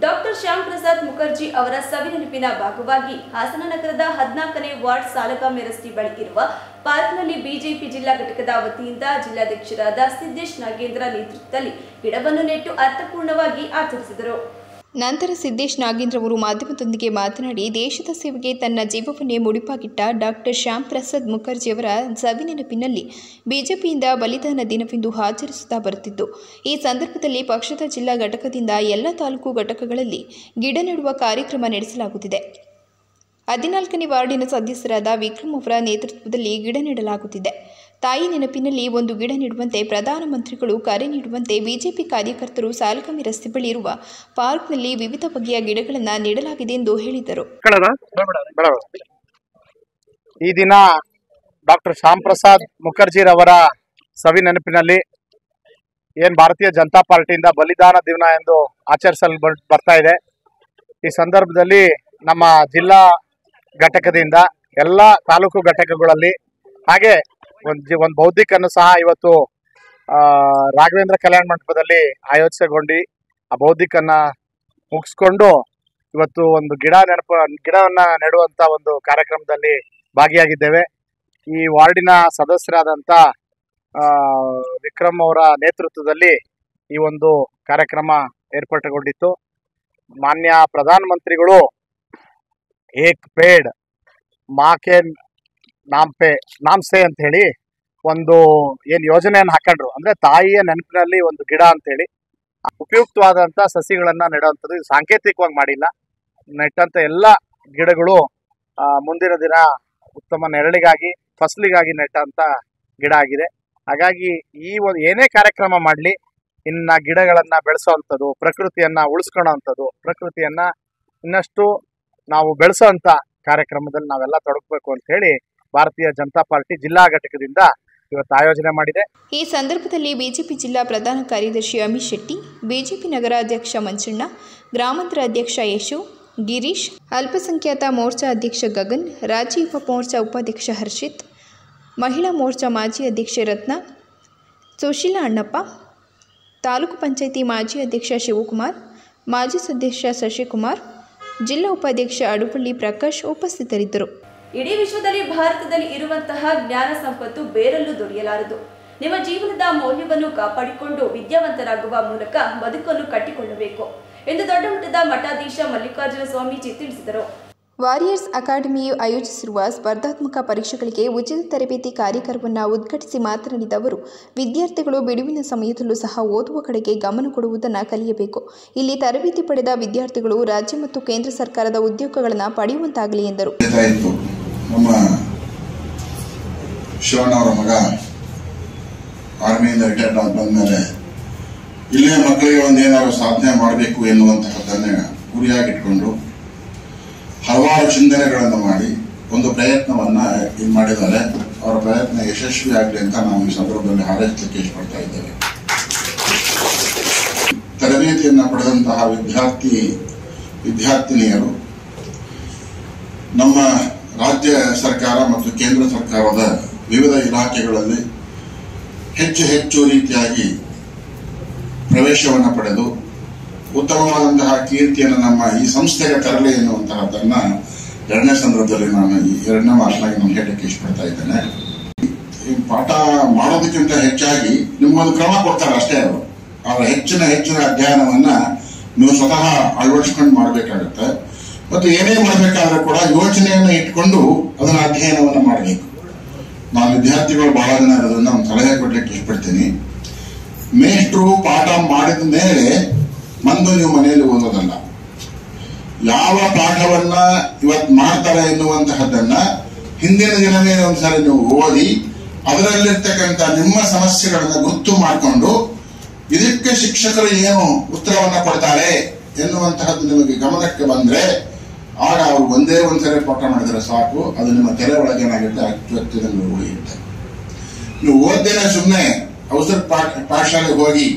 ಡಾಕ್ಟರ್ ಶ್ಯಾಮ್ ಪ್ರಸಾದ್ ಮುಖರ್ಜಿ ಅವರ ಸವಿನೆನಪಿನ ಭಾಗವಾಗಿ ಹಾಸನ ನಗರದ ಹದಿನಾಲ್ಕನೇ ವಾರ್ಡ್ ಸಾಲಗಾಮೆ ರಸ್ತೆ ಬಳಿ ಇರುವ ಪಾರ್ಕ್ನಲ್ಲಿ ಬಿಜೆಪಿ ಜಿಲ್ಲಾ ಘಟಕದ ವತಿಯಿಂದ ಜಿಲ್ಲಾಧ್ಯಕ್ಷರಾದ ಸಿದ್ದೇಶ್ ನಾಗೇಂದ್ರ ನೇತೃತ್ವದಲ್ಲಿ ಗಿಡವನ್ನು ನೆಟ್ಟು ಅರ್ಥಪೂರ್ಣವಾಗಿ ಆಚರಿಸಿದರು. ನಂತರ ಸಿದ್ದೇಶ್ ನಾಗೇಂದ್ರ ಅವರು ಮಾಧ್ಯಮದೊಂದಿಗೆ ಮಾತನಾಡಿ, ದೇಶದ ಸೇವೆಗೆ ತನ್ನ ಜೀವವನ್ನೇ ಮುಡಿಪಾಗಿಟ್ಟ ಡಾಕ್ಟರ್ ಶ್ಯಾಮ್ ಪ್ರಸಾದ್ ಮುಖರ್ಜಿಯವರ ಸವಿನೆನಪಿನಲ್ಲಿ ಬಿಜೆಪಿಯಿಂದ ಬಲಿದಾನ ದಿನವೆಂದು ಆಚರಿಸುತ್ತಾ ಬರುತ್ತಿದ್ದು, ಈ ಸಂದರ್ಭದಲ್ಲಿ ಪಕ್ಷದ ಜಿಲ್ಲಾ ಘಟಕದಿಂದ ಎಲ್ಲ ತಾಲೂಕು ಘಟಕಗಳಲ್ಲಿ ಗಿಡ ನೆಡುವ ಕಾರ್ಯಕ್ರಮ ನಡೆಸಲಾಗುತ್ತಿದೆ. ಹದಿನಾಲ್ಕನೇ ವಾರ್ಡಿನ ಸದಸ್ಯರಾದ ವಿಕ್ರಮ್ ಅವರ ನೇತೃತ್ವದಲ್ಲಿ ಗಿಡ ನೆಡಲಾಗುತ್ತಿದೆ. ತಾಯಿ ನೆನಪಿನಲ್ಲಿ ಒಂದು ಗಿಡ ನೀಡುವಂತೆ ಪ್ರಧಾನಮಂತ್ರಿಗಳು ಕರೆ ನೀಡುವಂತೆ ಬಿಜೆಪಿ ಕಾರ್ಯಕರ್ತರು ಸಾಲಗಮಿ ರಸ್ತೆ ಬಳಿ ಇರುವ ಪಾರ್ಕ್ನಲ್ಲಿ ವಿವಿಧ ಬಗೆಯ ಗಿಡಗಳನ್ನು ನೀಡಲಾಗಿದೆ ಎಂದು ಹೇಳಿದರು. ಈ ದಿನ ಡಾಕ್ಟರ್ ಶ್ಯಾಮ್ ಪ್ರಸಾದ್ ಮುಖರ್ಜಿರವರ ಸವಿ ನೆನಪಿನಲ್ಲಿ ಏನ್ ಭಾರತೀಯ ಜನತಾ ಪಾರ್ಟಿಯಿಂದ ಬಲಿದಾನ ದಿನ ಎಂದು ಆಚರಿಸಲು ಬರ್ತಾ ಇದೆ. ಈ ಸಂದರ್ಭದಲ್ಲಿ ನಮ್ಮ ಜಿಲ್ಲಾ ಘಟಕದಿಂದ ಎಲ್ಲ ತಾಲೂಕು ಘಟಕಗಳಲ್ಲಿ ಹಾಗೆ ಒಂದು ಒಂದು ಬೌದ್ಧಿಕನ್ನು ಸಹ ಇವತ್ತು ರಾಘವೇಂದ್ರ ಕಲ್ಯಾಣ ಮಂಟಪದಲ್ಲಿ ಆಯೋಜಿಸಿಕೊಂಡು ಆ ಬೌದ್ಧಿಕನ್ನ ಮುಗಿಸ್ಕೊಂಡು ಇವತ್ತು ಒಂದು ಗಿಡ ನೆನಪು, ಗಿಡವನ್ನ ನೆಡುವಂತ ಒಂದು ಕಾರ್ಯಕ್ರಮದಲ್ಲಿ ಭಾಗಿಯಾಗಿದ್ದೇವೆ. ಈ ವಾರ್ಡಿನ ಸದಸ್ಯರಾದಂಥ ವಿಕ್ರಮ್ ಅವರ ನೇತೃತ್ವದಲ್ಲಿ ಈ ಒಂದು ಕಾರ್ಯಕ್ರಮ ಏರ್ಪಟ್ಟುಗೊಂಡಿತ್ತು. ಮಾನ್ಯ ಪ್ರಧಾನ ಮಂತ್ರಿಗಳು ಏಕ್ ಪೇಡ್ ಮಾಕೆ ನಾಂಪೆ ನಾಮ್ಸೆ ಅಂತ ಹೇಳಿ ಒಂದು ಏನ್ ಯೋಜನೆಯನ್ನು ಹಾಕೊಂಡ್ರು. ಅಂದ್ರೆ ತಾಯಿಯ ನೆನಪಿನಲ್ಲಿ ಒಂದು ಗಿಡ ಅಂತ ಹೇಳಿ ಉಪಯುಕ್ತವಾದಂತ ಸಸಿಗಳನ್ನ ನೆಡುವಂಥದ್ದು ಸಾಂಕೇತಿಕವಾಗಿ ಮಾಡಿಲ್ಲ. ನೆಟ್ಟಂತ ಎಲ್ಲ ಗಿಡಗಳು ಮುಂದಿನ ದಿನ ಉತ್ತಮ ನೆರಳಿಗಾಗಿ, ಫಸಲಿಗಾಗಿ ನೆಟ್ಟಂತ ಗಿಡ ಆಗಿದೆ. ಹಾಗಾಗಿ ಈ ಒಂದು ಏನೇ ಕಾರ್ಯಕ್ರಮ ಮಾಡಲಿ, ಇನ್ನ ಗಿಡಗಳನ್ನ ಬೆಳೆಸೋವಂಥದ್ದು ಪ್ರಕೃತಿಯನ್ನ ಉಳಿಸ್ಕೊಳ್ಳೋವಂಥದ್ದು ಪ್ರಕೃತಿಯನ್ನ ಇನ್ನಷ್ಟು ನಾವು ಬೆಳೆಸೋಂಥ ಕಾರ್ಯಕ್ರಮದಲ್ಲಿ ನಾವೆಲ್ಲ ತೊಡಗಬೇಕು ಅಂತ ಹೇಳಿ ಭಾರತೀಯ ಜನತಾ ಪಾರ್ಟಿ ಜಿಲ್ಲಾ ಘಟಕದಿಂದ ಇವತ್ತು ಆಯೋಜನೆ ಮಾಡಿದೆ. ಈ ಸಂದರ್ಭದಲ್ಲಿ ಬಿಜೆಪಿ ಜಿಲ್ಲಾ ಪ್ರಧಾನ ಕಾರ್ಯದರ್ಶಿ ಅಮಿತ್ ಶೆಟ್ಟಿ, ಬಿಜೆಪಿ ನಗರಾಧ್ಯಕ್ಷ ಮಂಜಣ್ಣ ಗ್ರಾಮಾಂತರ ಅಧ್ಯಕ್ಷ ಯಶು, ಗಿರೀಶ್, ಅಲ್ಪಸಂಖ್ಯಾತ ಮೋರ್ಚಾ ಅಧ್ಯಕ್ಷ ಗಗನ್, ರಾಜ್ಯ ಯುವ ಮೋರ್ಚಾ ಉಪಾಧ್ಯಕ್ಷ ಹರ್ಷಿತ್, ಮಹಿಳಾ ಮೋರ್ಚಾ ಮಾಜಿ ಅಧ್ಯಕ್ಷೆ ರತ್ನ, ಸುಶೀಲಾ ಅಣ್ಣಪ್ಪ, ತಾಲೂಕು ಪಂಚಾಯಿತಿ ಮಾಜಿ ಅಧ್ಯಕ್ಷ ಶಿವಕುಮಾರ್, ಮಾಜಿ ಸದಸ್ಯ ಶಶಿಕುಮಾರ್, ಜಿಲ್ಲಾ ಉಪಾಧ್ಯಕ್ಷ ಅಡುಪಳ್ಳಿ ಪ್ರಕಾಶ್ ಉಪಸ್ಥಿತರಿದ್ದರು. ಇಡೀ ವಿಶ್ವದಲ್ಲಿ ಭಾರತದಲ್ಲಿ ಇರುವಂತಹ ಜ್ಞಾನ ಸಂಪತ್ತು ಬೇರೆಲ್ಲೂ ದೊರೆಯಲಾರದು. ನಿಮ್ಮ ಜೀವನದ ಮೌಲ್ಯವನ್ನು ಕಾಪಾಡಿಕೊಂಡು ವಿದ್ಯಾವಂತರಾಗುವ ಮೂಲಕ ಬದುಕನ್ನು ಕಟ್ಟಿಕೊಳ್ಳಬೇಕು ಎಂದು ದೊಡ್ಡ ಮಟ್ಟದ ಮಠಾಧೀಶ ಮಲ್ಲಿಕಾರ್ಜುನ ಸ್ವಾಮೀಜಿ ತಿಳಿಸಿದರು. ವಾರಿಯರ್ಸ್ ಅಕಾಡೆಮಿಯು ಆಯೋಜಿಸಿರುವ ಸ್ಪರ್ಧಾತ್ಮಕ ಪರೀಕ್ಷೆಗಳಿಗೆ ಉಚಿತ ತರಬೇತಿ ಕಾರ್ಯಕ್ರಮವನ್ನು ಉದ್ಘಾಟಿಸಿ ಮಾತನಾಡಿದ ಅವರು ವಿದ್ಯಾರ್ಥಿಗಳು ಬಿಡುವಿನ ಸಮಯದಲ್ಲೂ ಸಹ ಓದುವ ಕಡೆಗೆ ಗಮನ ಕೊಡುವುದನ್ನು ಕಲಿಯಬೇಕು. ಇಲ್ಲಿ ತರಬೇತಿ ಪಡೆದ ವಿದ್ಯಾರ್ಥಿಗಳು ರಾಜ್ಯ ಮತ್ತು ಕೇಂದ್ರ ಸರ್ಕಾರದ ಉದ್ಯೋಗಗಳನ್ನು ಪಡೆಯುವಂತಾಗಲಿ ಎಂದರು. ನಮ್ಮ ಶಿವಣ್ಣ ಅವರ ಮಗ ಆರ್ಮಿಯಿಂದ ರಿಟೈರ್ಡ್ ಆಗಿ ಬಂದ್ಮೇಲೆ ಇಲ್ಲೇ ಮಕ್ಕಳಿಗೆ ಒಂದೇನಾದ್ರು ಸಾಧನೆ ಮಾಡಬೇಕು ಎನ್ನುವಂತಹದ್ದನ್ನೇ ಗುರಿಯಾಗಿಟ್ಕೊಂಡು ಹಲವಾರು ಚಿಂತನೆಗಳನ್ನು ಮಾಡಿ ಒಂದು ಪ್ರಯತ್ನವನ್ನ ಇದು ಮಾಡಿದ್ದಾರೆ. ಅವರ ಪ್ರಯತ್ನ ಯಶಸ್ವಿ ಆಗಲಿ ಅಂತ ನಾವು ಈ ಸಂದರ್ಭದಲ್ಲಿ ಹಾರೈಸಲಿಕ್ಕೆ ಇಷ್ಟಪಡ್ತಾ ಇದ್ದೇವೆ. ತರಬೇತಿಯನ್ನು ಪಡೆದಂತಹ ವಿದ್ಯಾರ್ಥಿ, ವಿದ್ಯಾರ್ಥಿನಿಯರು ನಮ್ಮ ರಾಜ್ಯ ಸರ್ಕಾರ ಮತ್ತು ಕೇಂದ್ರ ಸರ್ಕಾರದ ವಿವಿಧ ಇಲಾಖೆಗಳಲ್ಲಿ ಹೆಚ್ಚು ಹೆಚ್ಚು ರೀತಿಯಾಗಿ ಪ್ರವೇಶವನ್ನು ಪಡೆದು ಉತ್ತಮವಾದಂತಹ ಕೀರ್ತಿಯನ್ನು ನಮ್ಮ ಈ ಸಂಸ್ಥೆಗೆ ತರಲಿ ಎನ್ನುವಂತಹದ್ದನ್ನ ಎರಡನೇ ಸಂದರ್ಭದಲ್ಲಿ ನಾನು ಈ ಎರಡನೇ ಮಾತನಾಗಿ ನಾನು ಹೇಳಕ್ಕೆ ಇಷ್ಟಪಡ್ತಾ ಇದ್ದೇನೆ. ಪಾಠ ಮಾಡೋದಕ್ಕಿಂತ ಹೆಚ್ಚಾಗಿ ನಿಮ್ಮೊಂದು ಕ್ರಮ ಕೊಡ್ತಾರೆ ಅಷ್ಟೇ ಅವರು. ಅವರ ಹೆಚ್ಚಿನ ಹೆಚ್ಚಿನ ಅಧ್ಯಯನವನ್ನ ನೀವು ಸ್ವತಃ ಅಳವಡಿಸ್ಕೊಂಡು ಮಾಡಬೇಕಾಗತ್ತೆ. ಮತ್ತು ಏನೇ ಮಾಡಬೇಕಾದ್ರೂ ಕೂಡ ಯೋಚನೆಯನ್ನು ಇಟ್ಕೊಂಡು ಅದನ್ನ ಅಧ್ಯಯನವನ್ನು ಮಾಡಬೇಕು. ನಾನು ವಿದ್ಯಾರ್ಥಿಗಳು ಬಹಳ ಜನ ಇರೋದನ್ನ ಒಂದು ಸಲಹೆ ಕೊಡ್ಲಿಕ್ಕೆ ಇಷ್ಟಪಡ್ತೀನಿ. ಮೇಷ್ಟ್ರು ಪಾಠ ಮಾಡಿದ ಮೇಲೆ ಮಂದು ನೀವು ಮನೆಯಲ್ಲಿ ಓದೋದಲ್ಲ. ಯಾವ ಪಾಠವನ್ನ ಇವತ್ತು ಮಾಡ್ತಾರೆ ಎನ್ನುವಂತಹದ್ದನ್ನ ಹಿಂದಿನ ದಿನವೇ ಒಂದ್ಸರಿ ನೀವು ಓದಿ, ಅದರಲ್ಲಿರ್ತಕ್ಕಂಥ ನಿಮ್ಮ ಸಮಸ್ಯೆಗಳನ್ನ ಗೊತ್ತು ಮಾಡಿಕೊಂಡು ಇದಕ್ಕೆ ಶಿಕ್ಷಕರು ಏನು ಉತ್ತರವನ್ನ ಕೊಡ್ತಾರೆ ಎನ್ನುವಂತಹದ್ದು ನಿಮಗೆ ಗಮನಕ್ಕೆ ಬಂದ್ರೆ ಆಗ ಅವರು ಒಂದೇ ಒಂದ್ಸರಿ ಪಾಠ ಮಾಡಿದರೆ ಸಾಕು, ಅದು ನಿಮ್ಮ ತಲೆ ಒಳಗೆ ಏನಾಗುತ್ತೆ ಅಚ್ಚೊತ್ತಿನಲ್ಲಿ ಉಳಿಯುತ್ತೆ ನೀವು ಓದ್ದೇನೆ ಸುಮ್ಮನೆ ಅವಸರ ಪಾಠ, ಪಾಠಶಾಲೆಗೆ ಹೋಗಿ,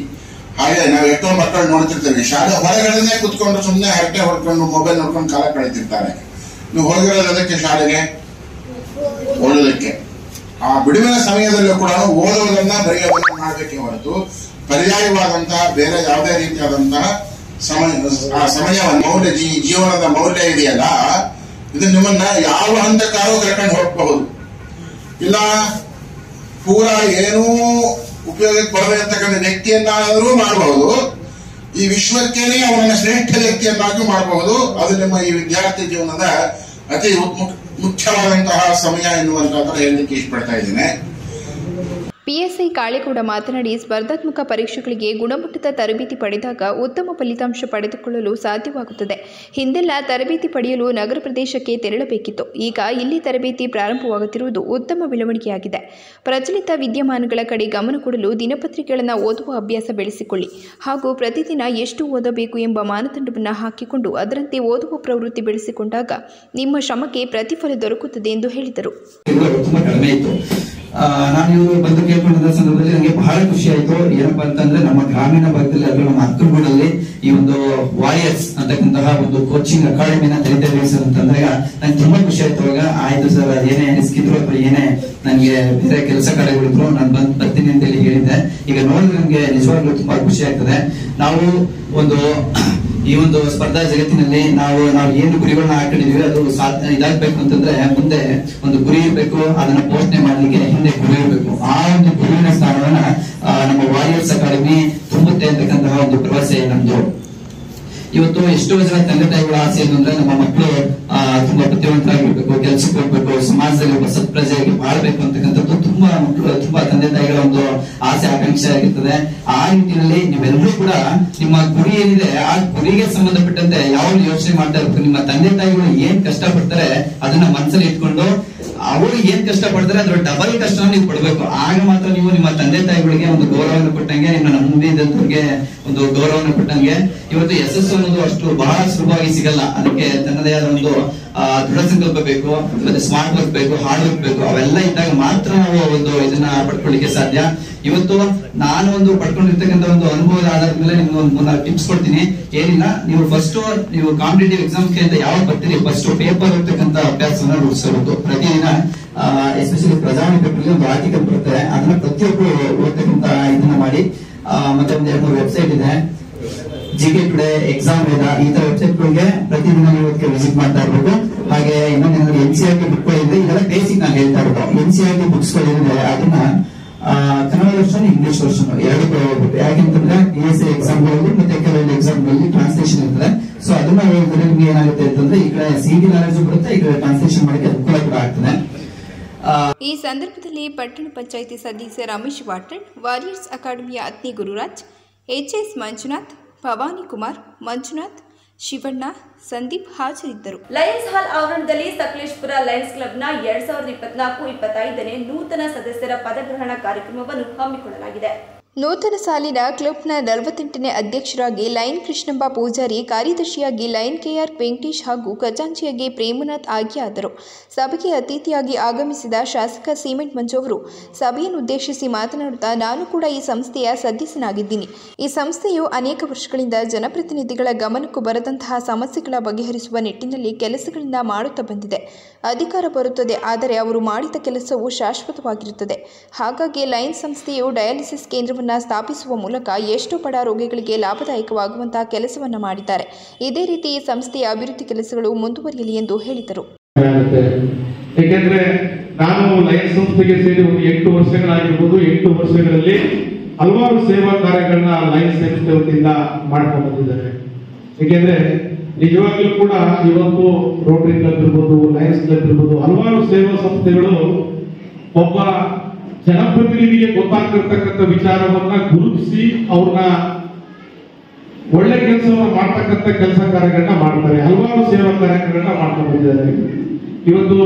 ಹಾಗೆ ನಾವು ಎಷ್ಟೋ ಮಕ್ಕಳು ನೋಡ್ತಿರ್ತೇವೆ, ಶಾಲೆ ಹೊರಗಡೆನೆ ಕುತ್ಕೊಂಡು ಸುಮ್ಮನೆ ಹರಟೆ ಹೊಡ್ಕೊಂಡು ಮೊಬೈಲ್ ನೋಡ್ಕೊಂಡು ಕಾಲ ಕಳೀತಿರ್ತಾರೆ. ನೀವು ಹೋಗಿರೋದು ಅದಕ್ಕೆ ಶಾಲೆಗೆ? ಓದೋದಕ್ಕೆ. ಆ ಬಿಡುವಿನ ಸಮಯದಲ್ಲೂ ಕೂಡ ಓದೋದನ್ನ ಬರೆಯೋದನ್ನ ಮಾಡಬೇಕೇ ಹೊರತು, ಪರ್ಯಾಯವಾದಂತಹ, ಬೇರೆ ಯಾವುದೇ ರೀತಿಯಾದಂತಹ ಸಮಯವನ್ನು ಮೌಲ್ಯ ಜೀವನದ ಮೌಲ್ಯ ಇದೆಯಲ್ಲ, ಇದು ನಿಮ್ಮನ್ನ ಯಾವ ಹಂತಕ್ಕಾದ್ರೂ ಕರ್ಕೊಂಡು ಹೋಗಬಹುದು. ಇಲ್ಲ, ಪೂರ ಏನೂ ಉಪಯೋಗಕ್ಕೆ ಬರದೆ ಅಂತಕ್ಕಂಥ ವ್ಯಕ್ತಿಯನ್ನಾದರೂ ಮಾಡಬಹುದು. ಈ ವಿಶ್ವಕ್ಕೇನೆ ಅವನ ಶ್ರೇಷ್ಠ ವ್ಯಕ್ತಿಯನ್ನಾಗಿ ಮಾಡಬಹುದು. ಅದು ನಿಮ್ಮ ಈ ವಿದ್ಯಾರ್ಥಿ ಜೀವನದ ಅತಿ ಮುಖ್ಯವಾದಂತಹ ಸಮಯ ಎನ್ನುವಂತ ಹೇಳಲಿಕ್ಕೆ ಇಷ್ಟಪಡ್ತಾ ಇದ್ದೇನೆ. ಪಿಎಸ್ಐ ಕಾಳೇಗೌಡ ಮಾತನಾಡಿ ಸ್ಪರ್ಧಾತ್ಮಕ ಪರೀಕ್ಷೆಗಳಿಗೆ ಗುಣಮಟ್ಟದ ತರಬೇತಿ ಪಡೆದಾಗ ಉತ್ತಮ ಫಲಿತಾಂಶ ಪಡೆದುಕೊಳ್ಳಲು ಸಾಧ್ಯವಾಗುತ್ತದೆ. ಹಿಂದೆಲ್ಲ ತರಬೇತಿ ಪಡೆಯಲು ನಗರ ಪ್ರದೇಶಕ್ಕೆ ತೆರಳಬೇಕಿತ್ತು. ಈಗ ಇಲ್ಲಿ ತರಬೇತಿ ಪ್ರಾರಂಭವಾಗುತ್ತಿರುವುದು ಉತ್ತಮ ಬೆಳವಣಿಗೆಯಾಗಿದೆ. ಪ್ರಚಲಿತ ವಿದ್ಯಮಾನಗಳ ಕಡೆ ಗಮನ ಕೊಡಲು ದಿನಪತ್ರಿಕೆಗಳನ್ನು ಓದುವ ಅಭ್ಯಾಸ ಬೆಳೆಸಿಕೊಳ್ಳಿ. ಹಾಗೂ ಪ್ರತಿದಿನ ಎಷ್ಟು ಓದಬೇಕು ಎಂಬ ಮಾನದಂಡವನ್ನು ಹಾಕಿಕೊಂಡು ಅದರಂತೆ ಓದುವ ಪ್ರವೃತ್ತಿ ಬೆಳೆಸಿಕೊಂಡಾಗ ನಿಮ್ಮ ಶ್ರಮಕ್ಕೆ ಪ್ರತಿಫಲ ದೊರಕುತ್ತದೆ ಎಂದು ಹೇಳಿದರು. ನಾನು ಇವರು ಬಂದು ಕೇಳ್ಕೊಂಡ ಸಂದರ್ಭದಲ್ಲಿ ನನಗೆ ಬಹಳ ಖುಷಿ ಆಯ್ತು. ಏನಪ್ಪ ಅಂತಂದ್ರೆ ನಮ್ಮ ಗ್ರಾಮೀಣ ಭಾಗದಲ್ಲಿ ನಮ್ಮ ಅಕ್ಕಗೂಡಲ್ಲಿ ಈ ಒಂದು ವಾರಿಯರ್ಸ್ ಅಂತಕ್ಕಂತಹ ಒಂದು ಕೋಚಿಂಗ್ ಅಕಾಡೆಮಿನ ತೆರೀತಾ ಅಂತಂದ್ರೆ ನಂಗೆ ತುಂಬಾ ಖುಷಿ ಆಯ್ತು. ಅವಾಗ ಆಯ್ತು ಸರ್ ಏನೇ ಅನಿಸ್ಕಿದ್ರು ಅಥವಾ ಏನೇ ನನಗೆ ಬೇರೆ ಕೆಲಸ ಕಾರ್ಯಗಳಿದ್ರು ನಾನು ಬಂದ್ ಬರ್ತೀನಿ ಅಂತ ಹೇಳಿ ಹೇಳಿದ್ದೆ. ಈಗ ನೋಡಿದ್ರೆ ನನಗೆ ನಿಜವಾಗ್ಲೂ ತುಂಬಾ ಖುಷಿ ಆಗ್ತದೆ. ನಾವು ಒಂದು ಈ ಒಂದು ಸ್ಪರ್ಧಾ ಜಗತ್ತಿನಲ್ಲಿ ನಾವು ನಾವು ಏನು ಗುರಿಗಳನ್ನ ಹಾಕೊಂಡಿದೀವಿ, ಅದು ಸಾಧ್ಯ ಇದಾಗಬೇಕು ಅಂತಂದ್ರೆ ಮುಂದೆ ಒಂದು ಗುರಿ ಇರಬೇಕು, ಅದನ್ನ ಪೋಷಣೆ ಮಾಡ್ಲಿಕ್ಕೆ ಹಿಂದೆ ಗುರಿ ಆ ಒಂದು ಗುರುವಿನ ಸ್ಥಾನವನ್ನ ನಮ್ಮ ವಾರಿಯರ್ಸ್ ಅಕಾಡೆಮಿ ತುಂಬುತ್ತೆ ಅಂತಕ್ಕಂತಹ ಒಂದು ಭರವಸೆ ನಮ್ದು. ಇವತ್ತು ಎಷ್ಟೋ ಜನ ತಂದೆ ತಾಯಿಗಳ ಆಸೆ ಏನು ಅಂದ್ರೆ ನಮ್ಮ ಮಕ್ಕಳು ತುಂಬಾ ಬುದ್ಧಿವಂತರಾಗಿರ್ಬೇಕು, ಕೆಲ್ಸಕ್ಕೆ ಹೋಗ್ಬೇಕು, ಸಮಾಜದಲ್ಲಿ ಒಬ್ಬ ಸತ್ಪ್ರಜೆಯಾಗಿ ಬಾಳ್ಬೇಕು ಅಂತಕ್ಕಂಥದ್ದು ತುಂಬಾ ಮಕ್ಕಳು ತುಂಬಾ ತಂದೆ ತಾಯಿಗಳ ಒಂದು ಆಸೆ, ಆಕಾಂಕ್ಷೆ ಆಗಿರ್ತದೆ. ಆ ನಿಟ್ಟಿನಲ್ಲಿ ನೀವೆಲ್ಲರೂ ಕೂಡ ನಿಮ್ಮ ಗುರಿ ಏನಿದೆ, ಆ ಗುರಿಗೆ ಸಂಬಂಧಪಟ್ಟಂತೆ ಯಾವ ಯೋಚನೆ ಮಾಡ್ತಾ ಇರ್ಬೇಕು, ನಿಮ್ಮ ತಂದೆ ತಾಯಿಗಳು ಏನ್ ಕಷ್ಟ ಪಡ್ತಾರೆ ಅದನ್ನ ಮನಸ್ಸಲ್ಲಿ ಇಟ್ಕೊಂಡು ಅವರು ಏನ್ ಕಷ್ಟ ಪಡ್ತಾರೆ ಅದ್ರ ಡಬಲ್ ಕಷ್ಟ ನೀವು ಕೊಡ್ಬೇಕು. ಆಗ ಮಾತ್ರ ನೀವು ನಿಮ್ಮ ತಂದೆ ತಾಯಿಗಳಿಗೆ ಒಂದು ಗೌರವವನ್ನು ಕೊಟ್ಟಂಗೆ, ನಿಮ್ಮ ನಂಬಿದಂತವ್ರಿಗೆ ಒಂದು ಗೌರವವನ್ನು ಕೊಟ್ಟಂಗೆ, ಇವತ್ತು ಯಶಸ್ಸು ಅನ್ನೋದು ಅಷ್ಟು ಬಹಳ ಸುಲಭವಾಗಿ ಸಿಗಲ್ಲ. ಅದಕ್ಕೆ ತನ್ನದೇ ಆದ ಒಂದು ದೃಢ ಸಂಕಲ್ಪ ಬೇಕು, ಮತ್ತೆ ಸ್ಮಾರ್ಟ್ ವರ್ಕ್ ಬೇಕು ಹಾರ್ಡ್ ವರ್ಕ್ ಬೇಕು. ಅವೆಲ್ಲ ಇದ್ದಾಗ ಮಾತ್ರ ನಾವು ಒಂದು ಇದನ್ನ ಪಡ್ಕೊಳ್ಳಿಕ್ಕೆ ಸಾಧ್ಯ. ಇವತ್ತು ನಾನು ಒಂದು ಪಡ್ಕೊಂಡಿರ್ತಕ್ಕಂಥ ಒಂದು ಅನುಭವದ ಆಧಾರದ ಮೇಲೆ ನಿಮ್ಗೆ ಒಂದು ಮೂರ್ನಾಲ್ಕು ಟಿಪ್ಸ್ ಕೊಡ್ತೀನಿ. ಏನಿಲ್ಲ, ನೀವು ಫಸ್ಟ್ ನೀವು ಕಾಂಪಿಟೇಟಿವ್ ಎಕ್ಸಾಮ್ಸ್ ಅಂತ ಯಾವಾಗ ಬರ್ತೀರಿ? ಫಸ್ಟ್ ಪೇಪರ್ ಇರ್ತಕ್ಕಂಥ ಅಭ್ಯಾಸವನ್ನ ರೂಢಿಸಬೇಕು ಪ್ರತಿದಿನ ಎಸ್ಪೆಷಲಿ ಪ್ರಧಾನಿ ಪೇಪರ್ ಒಂದು ಆರ್ಟಿಕಲ್ ಬರುತ್ತೆ. ಅದನ್ನ ಪ್ರತಿಯೊಬ್ಬರು ಓದ್ತಕ್ಕಂತ ಇದನ್ನ ಮಾಡಿ ಮತ್ತೆ ಒಂದ್ ಎರಡು ವೆಬ್ಸೈಟ್ ಇದೆ. G K today exam Veda ಈ ತರ ವೆಬ್ಸೈಟ್ ಗಳಿಗೆ ಪ್ರತಿದಿನ ನೀವು ವಿಸಿಟ್ ಮಾಡ್ತಾ ಇರ್ಬೇಕು ಹಾಗೆ ಇನ್ನೊಂದು N C R T book ಇದೆ ಇದೆಲ್ಲ ಬೇಸಿಕ್ ನಾನು ಹೇಳ್ತಾ ಇರೋದು. N C R T books ಗಳಿದೆ ಅದನ್ನ ಕನ್ನಡ ವರ್ಷನ್ ಇಂಗ್ಲಿಷ್ ವರ್ಷನ್ ಎರಡು ಓದ್ಬೇಕು ಯಾಕೆಂತಂದ್ರೆ ಪಿ ಎಸ್ ಸಿ ಎಕ್ಸಾಮ್ಗಳಲ್ಲಿ ಮತ್ತೆ ಕೆಲವೊಂದು ಎಕ್ಸಾಮ್ಗಳಲ್ಲಿ ಟ್ರಾನ್ಸ್ಲೇಷನ್ ಇರ್ತದೆ. ಸೊ ಅದನ್ನ ಹೇಳಿದ್ರೆ ನಿಮ್ಗೆ ಏನಾಗುತ್ತೆ ಅಂತಂದ್ರೆ ಈ ಕಡೆ ಸಿ ಡಿ ನಾಲೆಜ್ ಬರುತ್ತೆ, ಈ ಕಡೆ ಟ್ರಾನ್ಸ್ಲೇಷನ್ ಮಾಡಕ್ಕೆ ಅನುಕೂಲ ಕೂಡ ಆಗ್ತದೆ. ಈ ಸಂದರ್ಭದಲ್ಲಿ ಪಟ್ಟಣ ಪಂಚಾಯಿತಿ ಸದಸ್ಯ ರಮೇಶ್ ವಾಟಣ್ ವಾರಿಯರ್ಸ್ ಅಕಾಡೆಮಿಯ ಅತ್ನಿ ಗುರುರಾಜ್ ಎಚ್ ಎಸ್ ಮಂಜುನಾಥ್ ಭವಾನಿ ಕುಮಾರ್ ಮಂಜುನಾಥ್ ಶಿವಣ್ಣ, ಸಂದೀಪ್ ಹಾಜರಿದ್ದರು. ಲಯನ್ಸ್ ಹಾಲ್ ಆವರಣದಲ್ಲಿ ಸಕಲೇಶ್ಪುರ ಲಯನ್ಸ್ ಕ್ಲಬ್ನ ಎರಡ್ ಸಾವಿರದ ಇಪ್ಪತ್ನಾಲ್ಕು, ಇಪ್ಪತ್ತೈದನೇ ನೂತನ ಸದಸ್ಯರ ಪದಗ್ರಹಣ ಕಾರ್ಯಕ್ರಮವನ್ನು ಹಮ್ಮಿಕೊಳ್ಳಲಾಗಿದೆ. ನೂತನ ಸಾಲಿನ ಕ್ಲಬ್ನ ನಲವತ್ತೆಂಟನೇ ಅಧ್ಯಕ್ಷರಾಗಿ ಲಯನ್ ಕೃಷ್ಣಂಬ ಪೂಜಾರಿ, ಕಾರ್ಯದರ್ಶಿಯಾಗಿ ಲಯನ್ ಕೆಆರ್ ವೆಂಕಟೇಶ್ ಹಾಗೂ ಖಜಾಂಚಿಯಾಗಿ ಪ್ರೇಮನಾಥ್ ಆಯ್ಕೆಯಾದರು ಸಭೆಗೆ ಅತಿಥಿಯಾಗಿ ಆಗಮಿಸಿದ ಶಾಸಕ ಸಿಮೆಂಟ್ ಮಂಜು ಅವರು ಸಭೆಯನ್ನು ಉದ್ದೇಶಿಸಿ ಮಾತನಾಡುತ್ತಾ ನಾನು ಕೂಡ ಈ ಸಂಸ್ಥೆಯ ಸದಸ್ಯನಾಗಿದ್ದೀನಿ. ಈ ಸಂಸ್ಥೆಯು ಅನೇಕ ವರ್ಷಗಳಿಂದ ಜನಪ್ರತಿನಿಧಿಗಳ ಗಮನಕ್ಕೂ ಬರದಂತಹ ಸಮಸ್ಯೆಗಳ ಬಗೆಹರಿಸುವ ನಿಟ್ಟಿನಲ್ಲಿ ಕೆಲಸಗಳಿಂದ ಮಾಡುತ್ತಾ ಬಂದಿದೆ. ಅಧಿಕಾರ ಬರುತ್ತದೆ, ಆದರೆ ಅವರು ಮಾಡಿದ ಕೆಲಸವು ಶಾಶ್ವತವಾಗಿರುತ್ತದೆ. ಹಾಗಾಗಿ ಲೈನ್ ಸಂಸ್ಥೆಯು ಡಯಾಲಿಸಿಸ್ ಕೇಂದ್ರವನ್ನು ಸ್ಥಾಪಿಸುವ ಮೂಲಕ ಎಷ್ಟೋ ಬಡ ರೋಗಿಗಳಿಗೆ ಲಾಭದಾಯಕವಾಗುವಂತಹ ಕೆಲಸವನ್ನು ಮಾಡಿದ್ದಾರೆ. ಇದೇ ರೀತಿ ಈ ಸಂಸ್ಥೆಯ ಅಭಿವೃದ್ಧಿ ಕೆಲಸಗಳು ಮುಂದುವರಿಯಲಿ ಎಂದು ಹೇಳಿದರು. ಏಕೆಂದ್ರೆ ನಾನು ಲೈನ್ ಸಂಸ್ಥೆಗೆ ಸೇರಿ ಒಂದು ಎಂಟು ವರ್ಷಗಳಾಗಿರ್ಬೋದು, ಎಂಟು ವರ್ಷಗಳಲ್ಲಿ ಹಲವಾರು ಸೇವಾ ಕಾರ್ಯಗಳನ್ನ ಲೈನ್ ಸಂಸ್ಥೆ ವತಿಯಿಂದ ಮಾಡ್ಕೊಂಡು ಬಂದಿದ್ದಾರೆ. ಏಕೆಂದ್ರೆ ನಿಜವಾಗ್ಲೂ ಕೂಡ ಇವತ್ತು ರೋಟರಿ ಕ್ಲಬ್ ಇರ್ಬೋದು ಲಯನ್ಸ್ ಕ್ಲಬ್ ಇರ್ಬೋದು ಹಲವಾರು ಸೇವಾ ಸಂಸ್ಥೆಗಳು ಒಬ್ಬ ಜನಪ್ರತಿನಿಧಿಗೆ ಗೊತ್ತಾಗ್ತಿರ್ತಕ್ಕಂಥ ವಿಚಾರವನ್ನ ಗುರುತಿಸಿ ಅವ್ರನ್ನ ಒಳ್ಳೆ ಕೆಲಸವನ್ನ ಮಾಡ್ತಕ್ಕಂಥ ಕೆಲಸ ಕಾರ್ಯಗಳನ್ನ ಮಾಡ್ತಾರೆ, ಹಲವಾರು ಸೇವಾ ಕಾರ್ಯಕ್ರಮಗಳನ್ನ ಮಾಡ್ತಾ ಬಂದಿದ್ದಾರೆ. ಇವತ್ತು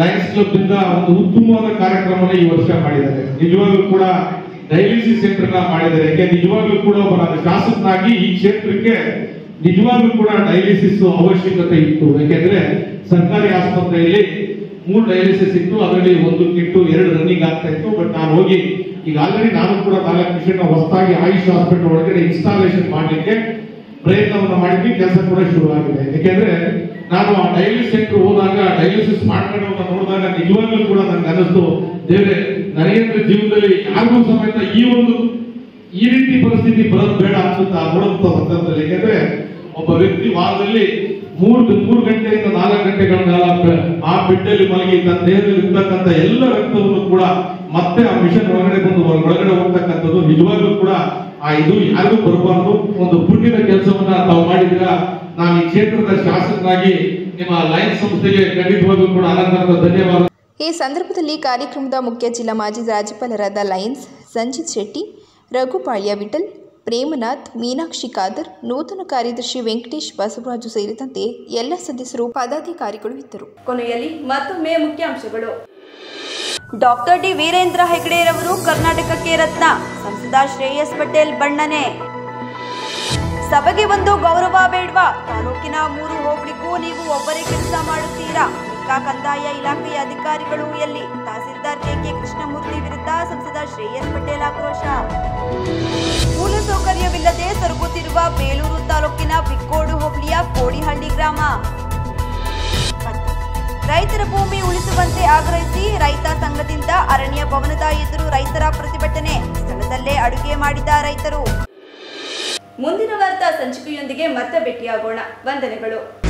ಲಯನ್ಸ್ ಕ್ಲಬ್ ಇಂದ ಒಂದು ಉತ್ತಮವಾದ ಕಾರ್ಯಕ್ರಮನ ಈ ವರ್ಷ ಮಾಡಿದ್ದಾರೆ. ನಿಜವಾಗ್ಲೂ ಕೂಡ ಡಯಾಲಿಸಿಸ್ ಸೆಂಟರ್ನ ಮಾಡಿದ್ದಾರೆ. ಯಾಕೆ? ನಿಜವಾಗ್ಲೂ ಕೂಡ ಒಬ್ಬ ನಾನು ಶಾಸಕನಾಗಿ ಈ ಕ್ಷೇತ್ರಕ್ಕೆ ನಿಜವಾಗ್ಲೂ ಕೂಡ ಡಯಾಲಿಸಿಸ್ ಅವಶ್ಯಕತೆ ಇತ್ತು. ಯಾಕೆಂದ್ರೆ ಸರ್ಕಾರಿ ಆಸ್ಪತ್ರೆಯಲ್ಲಿ ಮೂರು ಡಯಾಲಿಸಿಸ್ ಇತ್ತು. ಅದರಲ್ಲಿ ಒಂದು ಕಿಟ್ಟು, ಎರಡು ರನ್ನಿಂಗ್ ಆಗ್ತಾ ಇತ್ತು. ಬಟ್ ನಾನು ಹೋಗಿ ಈಗ ಆಲ್ರೆಡಿ ನಾನು ಕೂಡ ನಾಲ್ಕು ನಿಮಿಷ ಹೊಸದಾಗಿ ಆಯುಷ್ ಹಾಸ್ಪಿಟಲ್ ಒಳಗಡೆ ಇನ್ಸ್ಟಾಲೇಷನ್ ಮಾಡ್ಲಿಕ್ಕೆ ಪ್ರಯತ್ನವನ್ನ ಮಾಡಿದ್ವಿ, ಕೆಲಸ ಕೂಡ ಶುರುವಾಗಿದೆ. ಯಾಕೆಂದ್ರೆ ನಾನು ಆ ಡಯಾಲಿಸಿಸ್ ಸೆಂಟರ್ ಹೋದಾಗ ಡಯಾಲಿಸಿಸ್ ಮಾಡ್ಕೊಂಡು ನೋಡಿದಾಗ ನಿಜವಾಗ್ಲೂ ಕೂಡ ನನಗೆ ಅನಿಸ್ತು ದೇವ್ರೆ, ನರೇಂದ್ರ ಜೀವನದಲ್ಲಿ ಯಾರಿಗೂ ಸಮೇತ ಈ ಒಂದು, ಈ ರೀತಿ ಪರಿಸ್ಥಿತಿ ಬರೋದು ಬೇಡ ಅನ್ಸುತ್ತಾ ನೋಡುವಂತ ಸಂದರ್ಭದಲ್ಲಿ. ಯಾಕಂದ್ರೆ ಒಬ್ಬ ವ್ಯಕ್ತಿ ವಾರದಲ್ಲಿ ಮೂರು ಮೂರು ಗಂಟೆಯಿಂದ ನಾಲ್ಕು ಗಂಟೆಗಳ ಕಾಲ ಆ ಬೆಡ್ಡಲ್ಲಿ ಮಲಗಿ, ತನ್ನ ದೇಹದಲ್ಲಿ ಇರ್ತಕ್ಕಂಥ ಎಲ್ಲ ರಕ್ತವನ್ನು ಕೂಡ ಮತ್ತೆ ಆ ಮಿಷನ್ ಒಳಗಡೆ ಬಂದು ಒಳಗಡೆ ಹೋಗ್ತಕ್ಕಂಥದ್ದು ನಿಜವಾಗ್ಲೂ ಕೂಡ ಆ ಇದು ಯಾರಿಗೂ ಬರಬಾರ್ದು. ಒಂದು ಪುಣ್ಯದ ಕೆಲಸವನ್ನ ತಾವು ಮಾಡಿದ್ರ ನಾನು ಈ ಕ್ಷೇತ್ರದ ಶಾಸಕರಾಗಿ ನಿಮ್ಮ ಲೈನ್ ಸಂಸ್ಥೆಗೆ ಖಂಡಿತವಾಗ್ಲೂ ಕೂಡ ಅನಂತರದ ಧನ್ಯವಾದ. ಈ ಸಂದರ್ಭದಲ್ಲಿ ಕಾರ್ಯಕ್ರಮದ ಮುಖ್ಯ ಜಿಲ್ಲಾ ಮಾಜಿ ರಾಜ್ಯಪಾಲರಾದ ಲಯನ್ಸ್ ಸಂಜಿತ್ ಶೆಟ್ಟಿ ರಘುಪಾಳ್ಯ ವಿಠಲ್ ಪ್ರೇಮನಾಥ್ ಮೀನಾಕ್ಷಿ ಖಾದರ್ ನೂತನ ಕಾರ್ಯದರ್ಶಿ ವೆಂಕಟೇಶ್ ಬಸವರಾಜು ಸೇರಿದಂತೆ ಎಲ್ಲ ಸದಸ್ಯರು ಪದಾಧಿಕಾರಿಗಳು ಇದ್ದರು. ಕೊನೆಯಲ್ಲಿ ಮತ್ತೊಮ್ಮೆ ಮುಖ್ಯಾಂಶಗಳು. ಡಾಕ್ಟರ್ ಡಿ ವೀರೇಂದ್ರ ಹೆಗ್ಡೆರವರು ಕರ್ನಾಟಕಕ್ಕೆ ರತ್ನ. ಸಂಸದ ಶ್ರೇಯಸ್ ಪಟೇಲ್ ಬಣ್ಣನೆ. ಸಭೆಗೆ ಒಂದು ಗೌರವ ಬೇಡ್ವಾ. ತಾಲೂಕಿನ ಮೂರು ಹೋಬಳಿಗೂ ನೀವು ಒಬ್ಬರೇ ಕೆಲಸ ಮಾಡುತ್ತೀರಾ? ಕಂದಾಯ ಇಲಾಖೆಯ ಅಧಿಕಾರಿಗಳು ಎಲ್ಲಿ? ತಹಸೀಲ್ದಾರ್ ಕೆ ಕೆ ಕೃಷ್ಣಮೂರ್ತಿ ವಿರುದ್ಧ ಸಂಸದ ಶ್ರೇಯಸ್ ಪಟೇಲ್ ಆಕ್ರೋಶ. ಮೂಲಸೌಕರ್ಯವಿಲ್ಲದೆ ಸೊರಗುತ್ತಿರುವ ಬೇಲೂರು ತಾಲೂಕಿನ ಬಿಕ್ಕೋಡು ಹೋಬಳಿಯ ಕೋಡಿಹಳ್ಳಿ ಗ್ರಾಮ. ರೈತರ ಭೂಮಿ ಉಳಿಸುವಂತೆ ಆಗ್ರಹಿಸಿ ರೈತ ಸಂಘದಿಂದ ಅರಣ್ಯ ಭವನದ ಎದುರು ರೈತರ ಪ್ರತಿಭಟನೆ ಸ್ಥಳದಲ್ಲೇ ಅಡುಗೆ ಮಾಡಿದ ರೈತರು. ಮುಂದಿನ ವಾರ್ತಾ ಸಂಚಿಕೆಯೊಂದಿಗೆ ಮತ್ತೆ ಭೇಟಿಯಾಗೋಣ. ವಂದನೆಗಳು.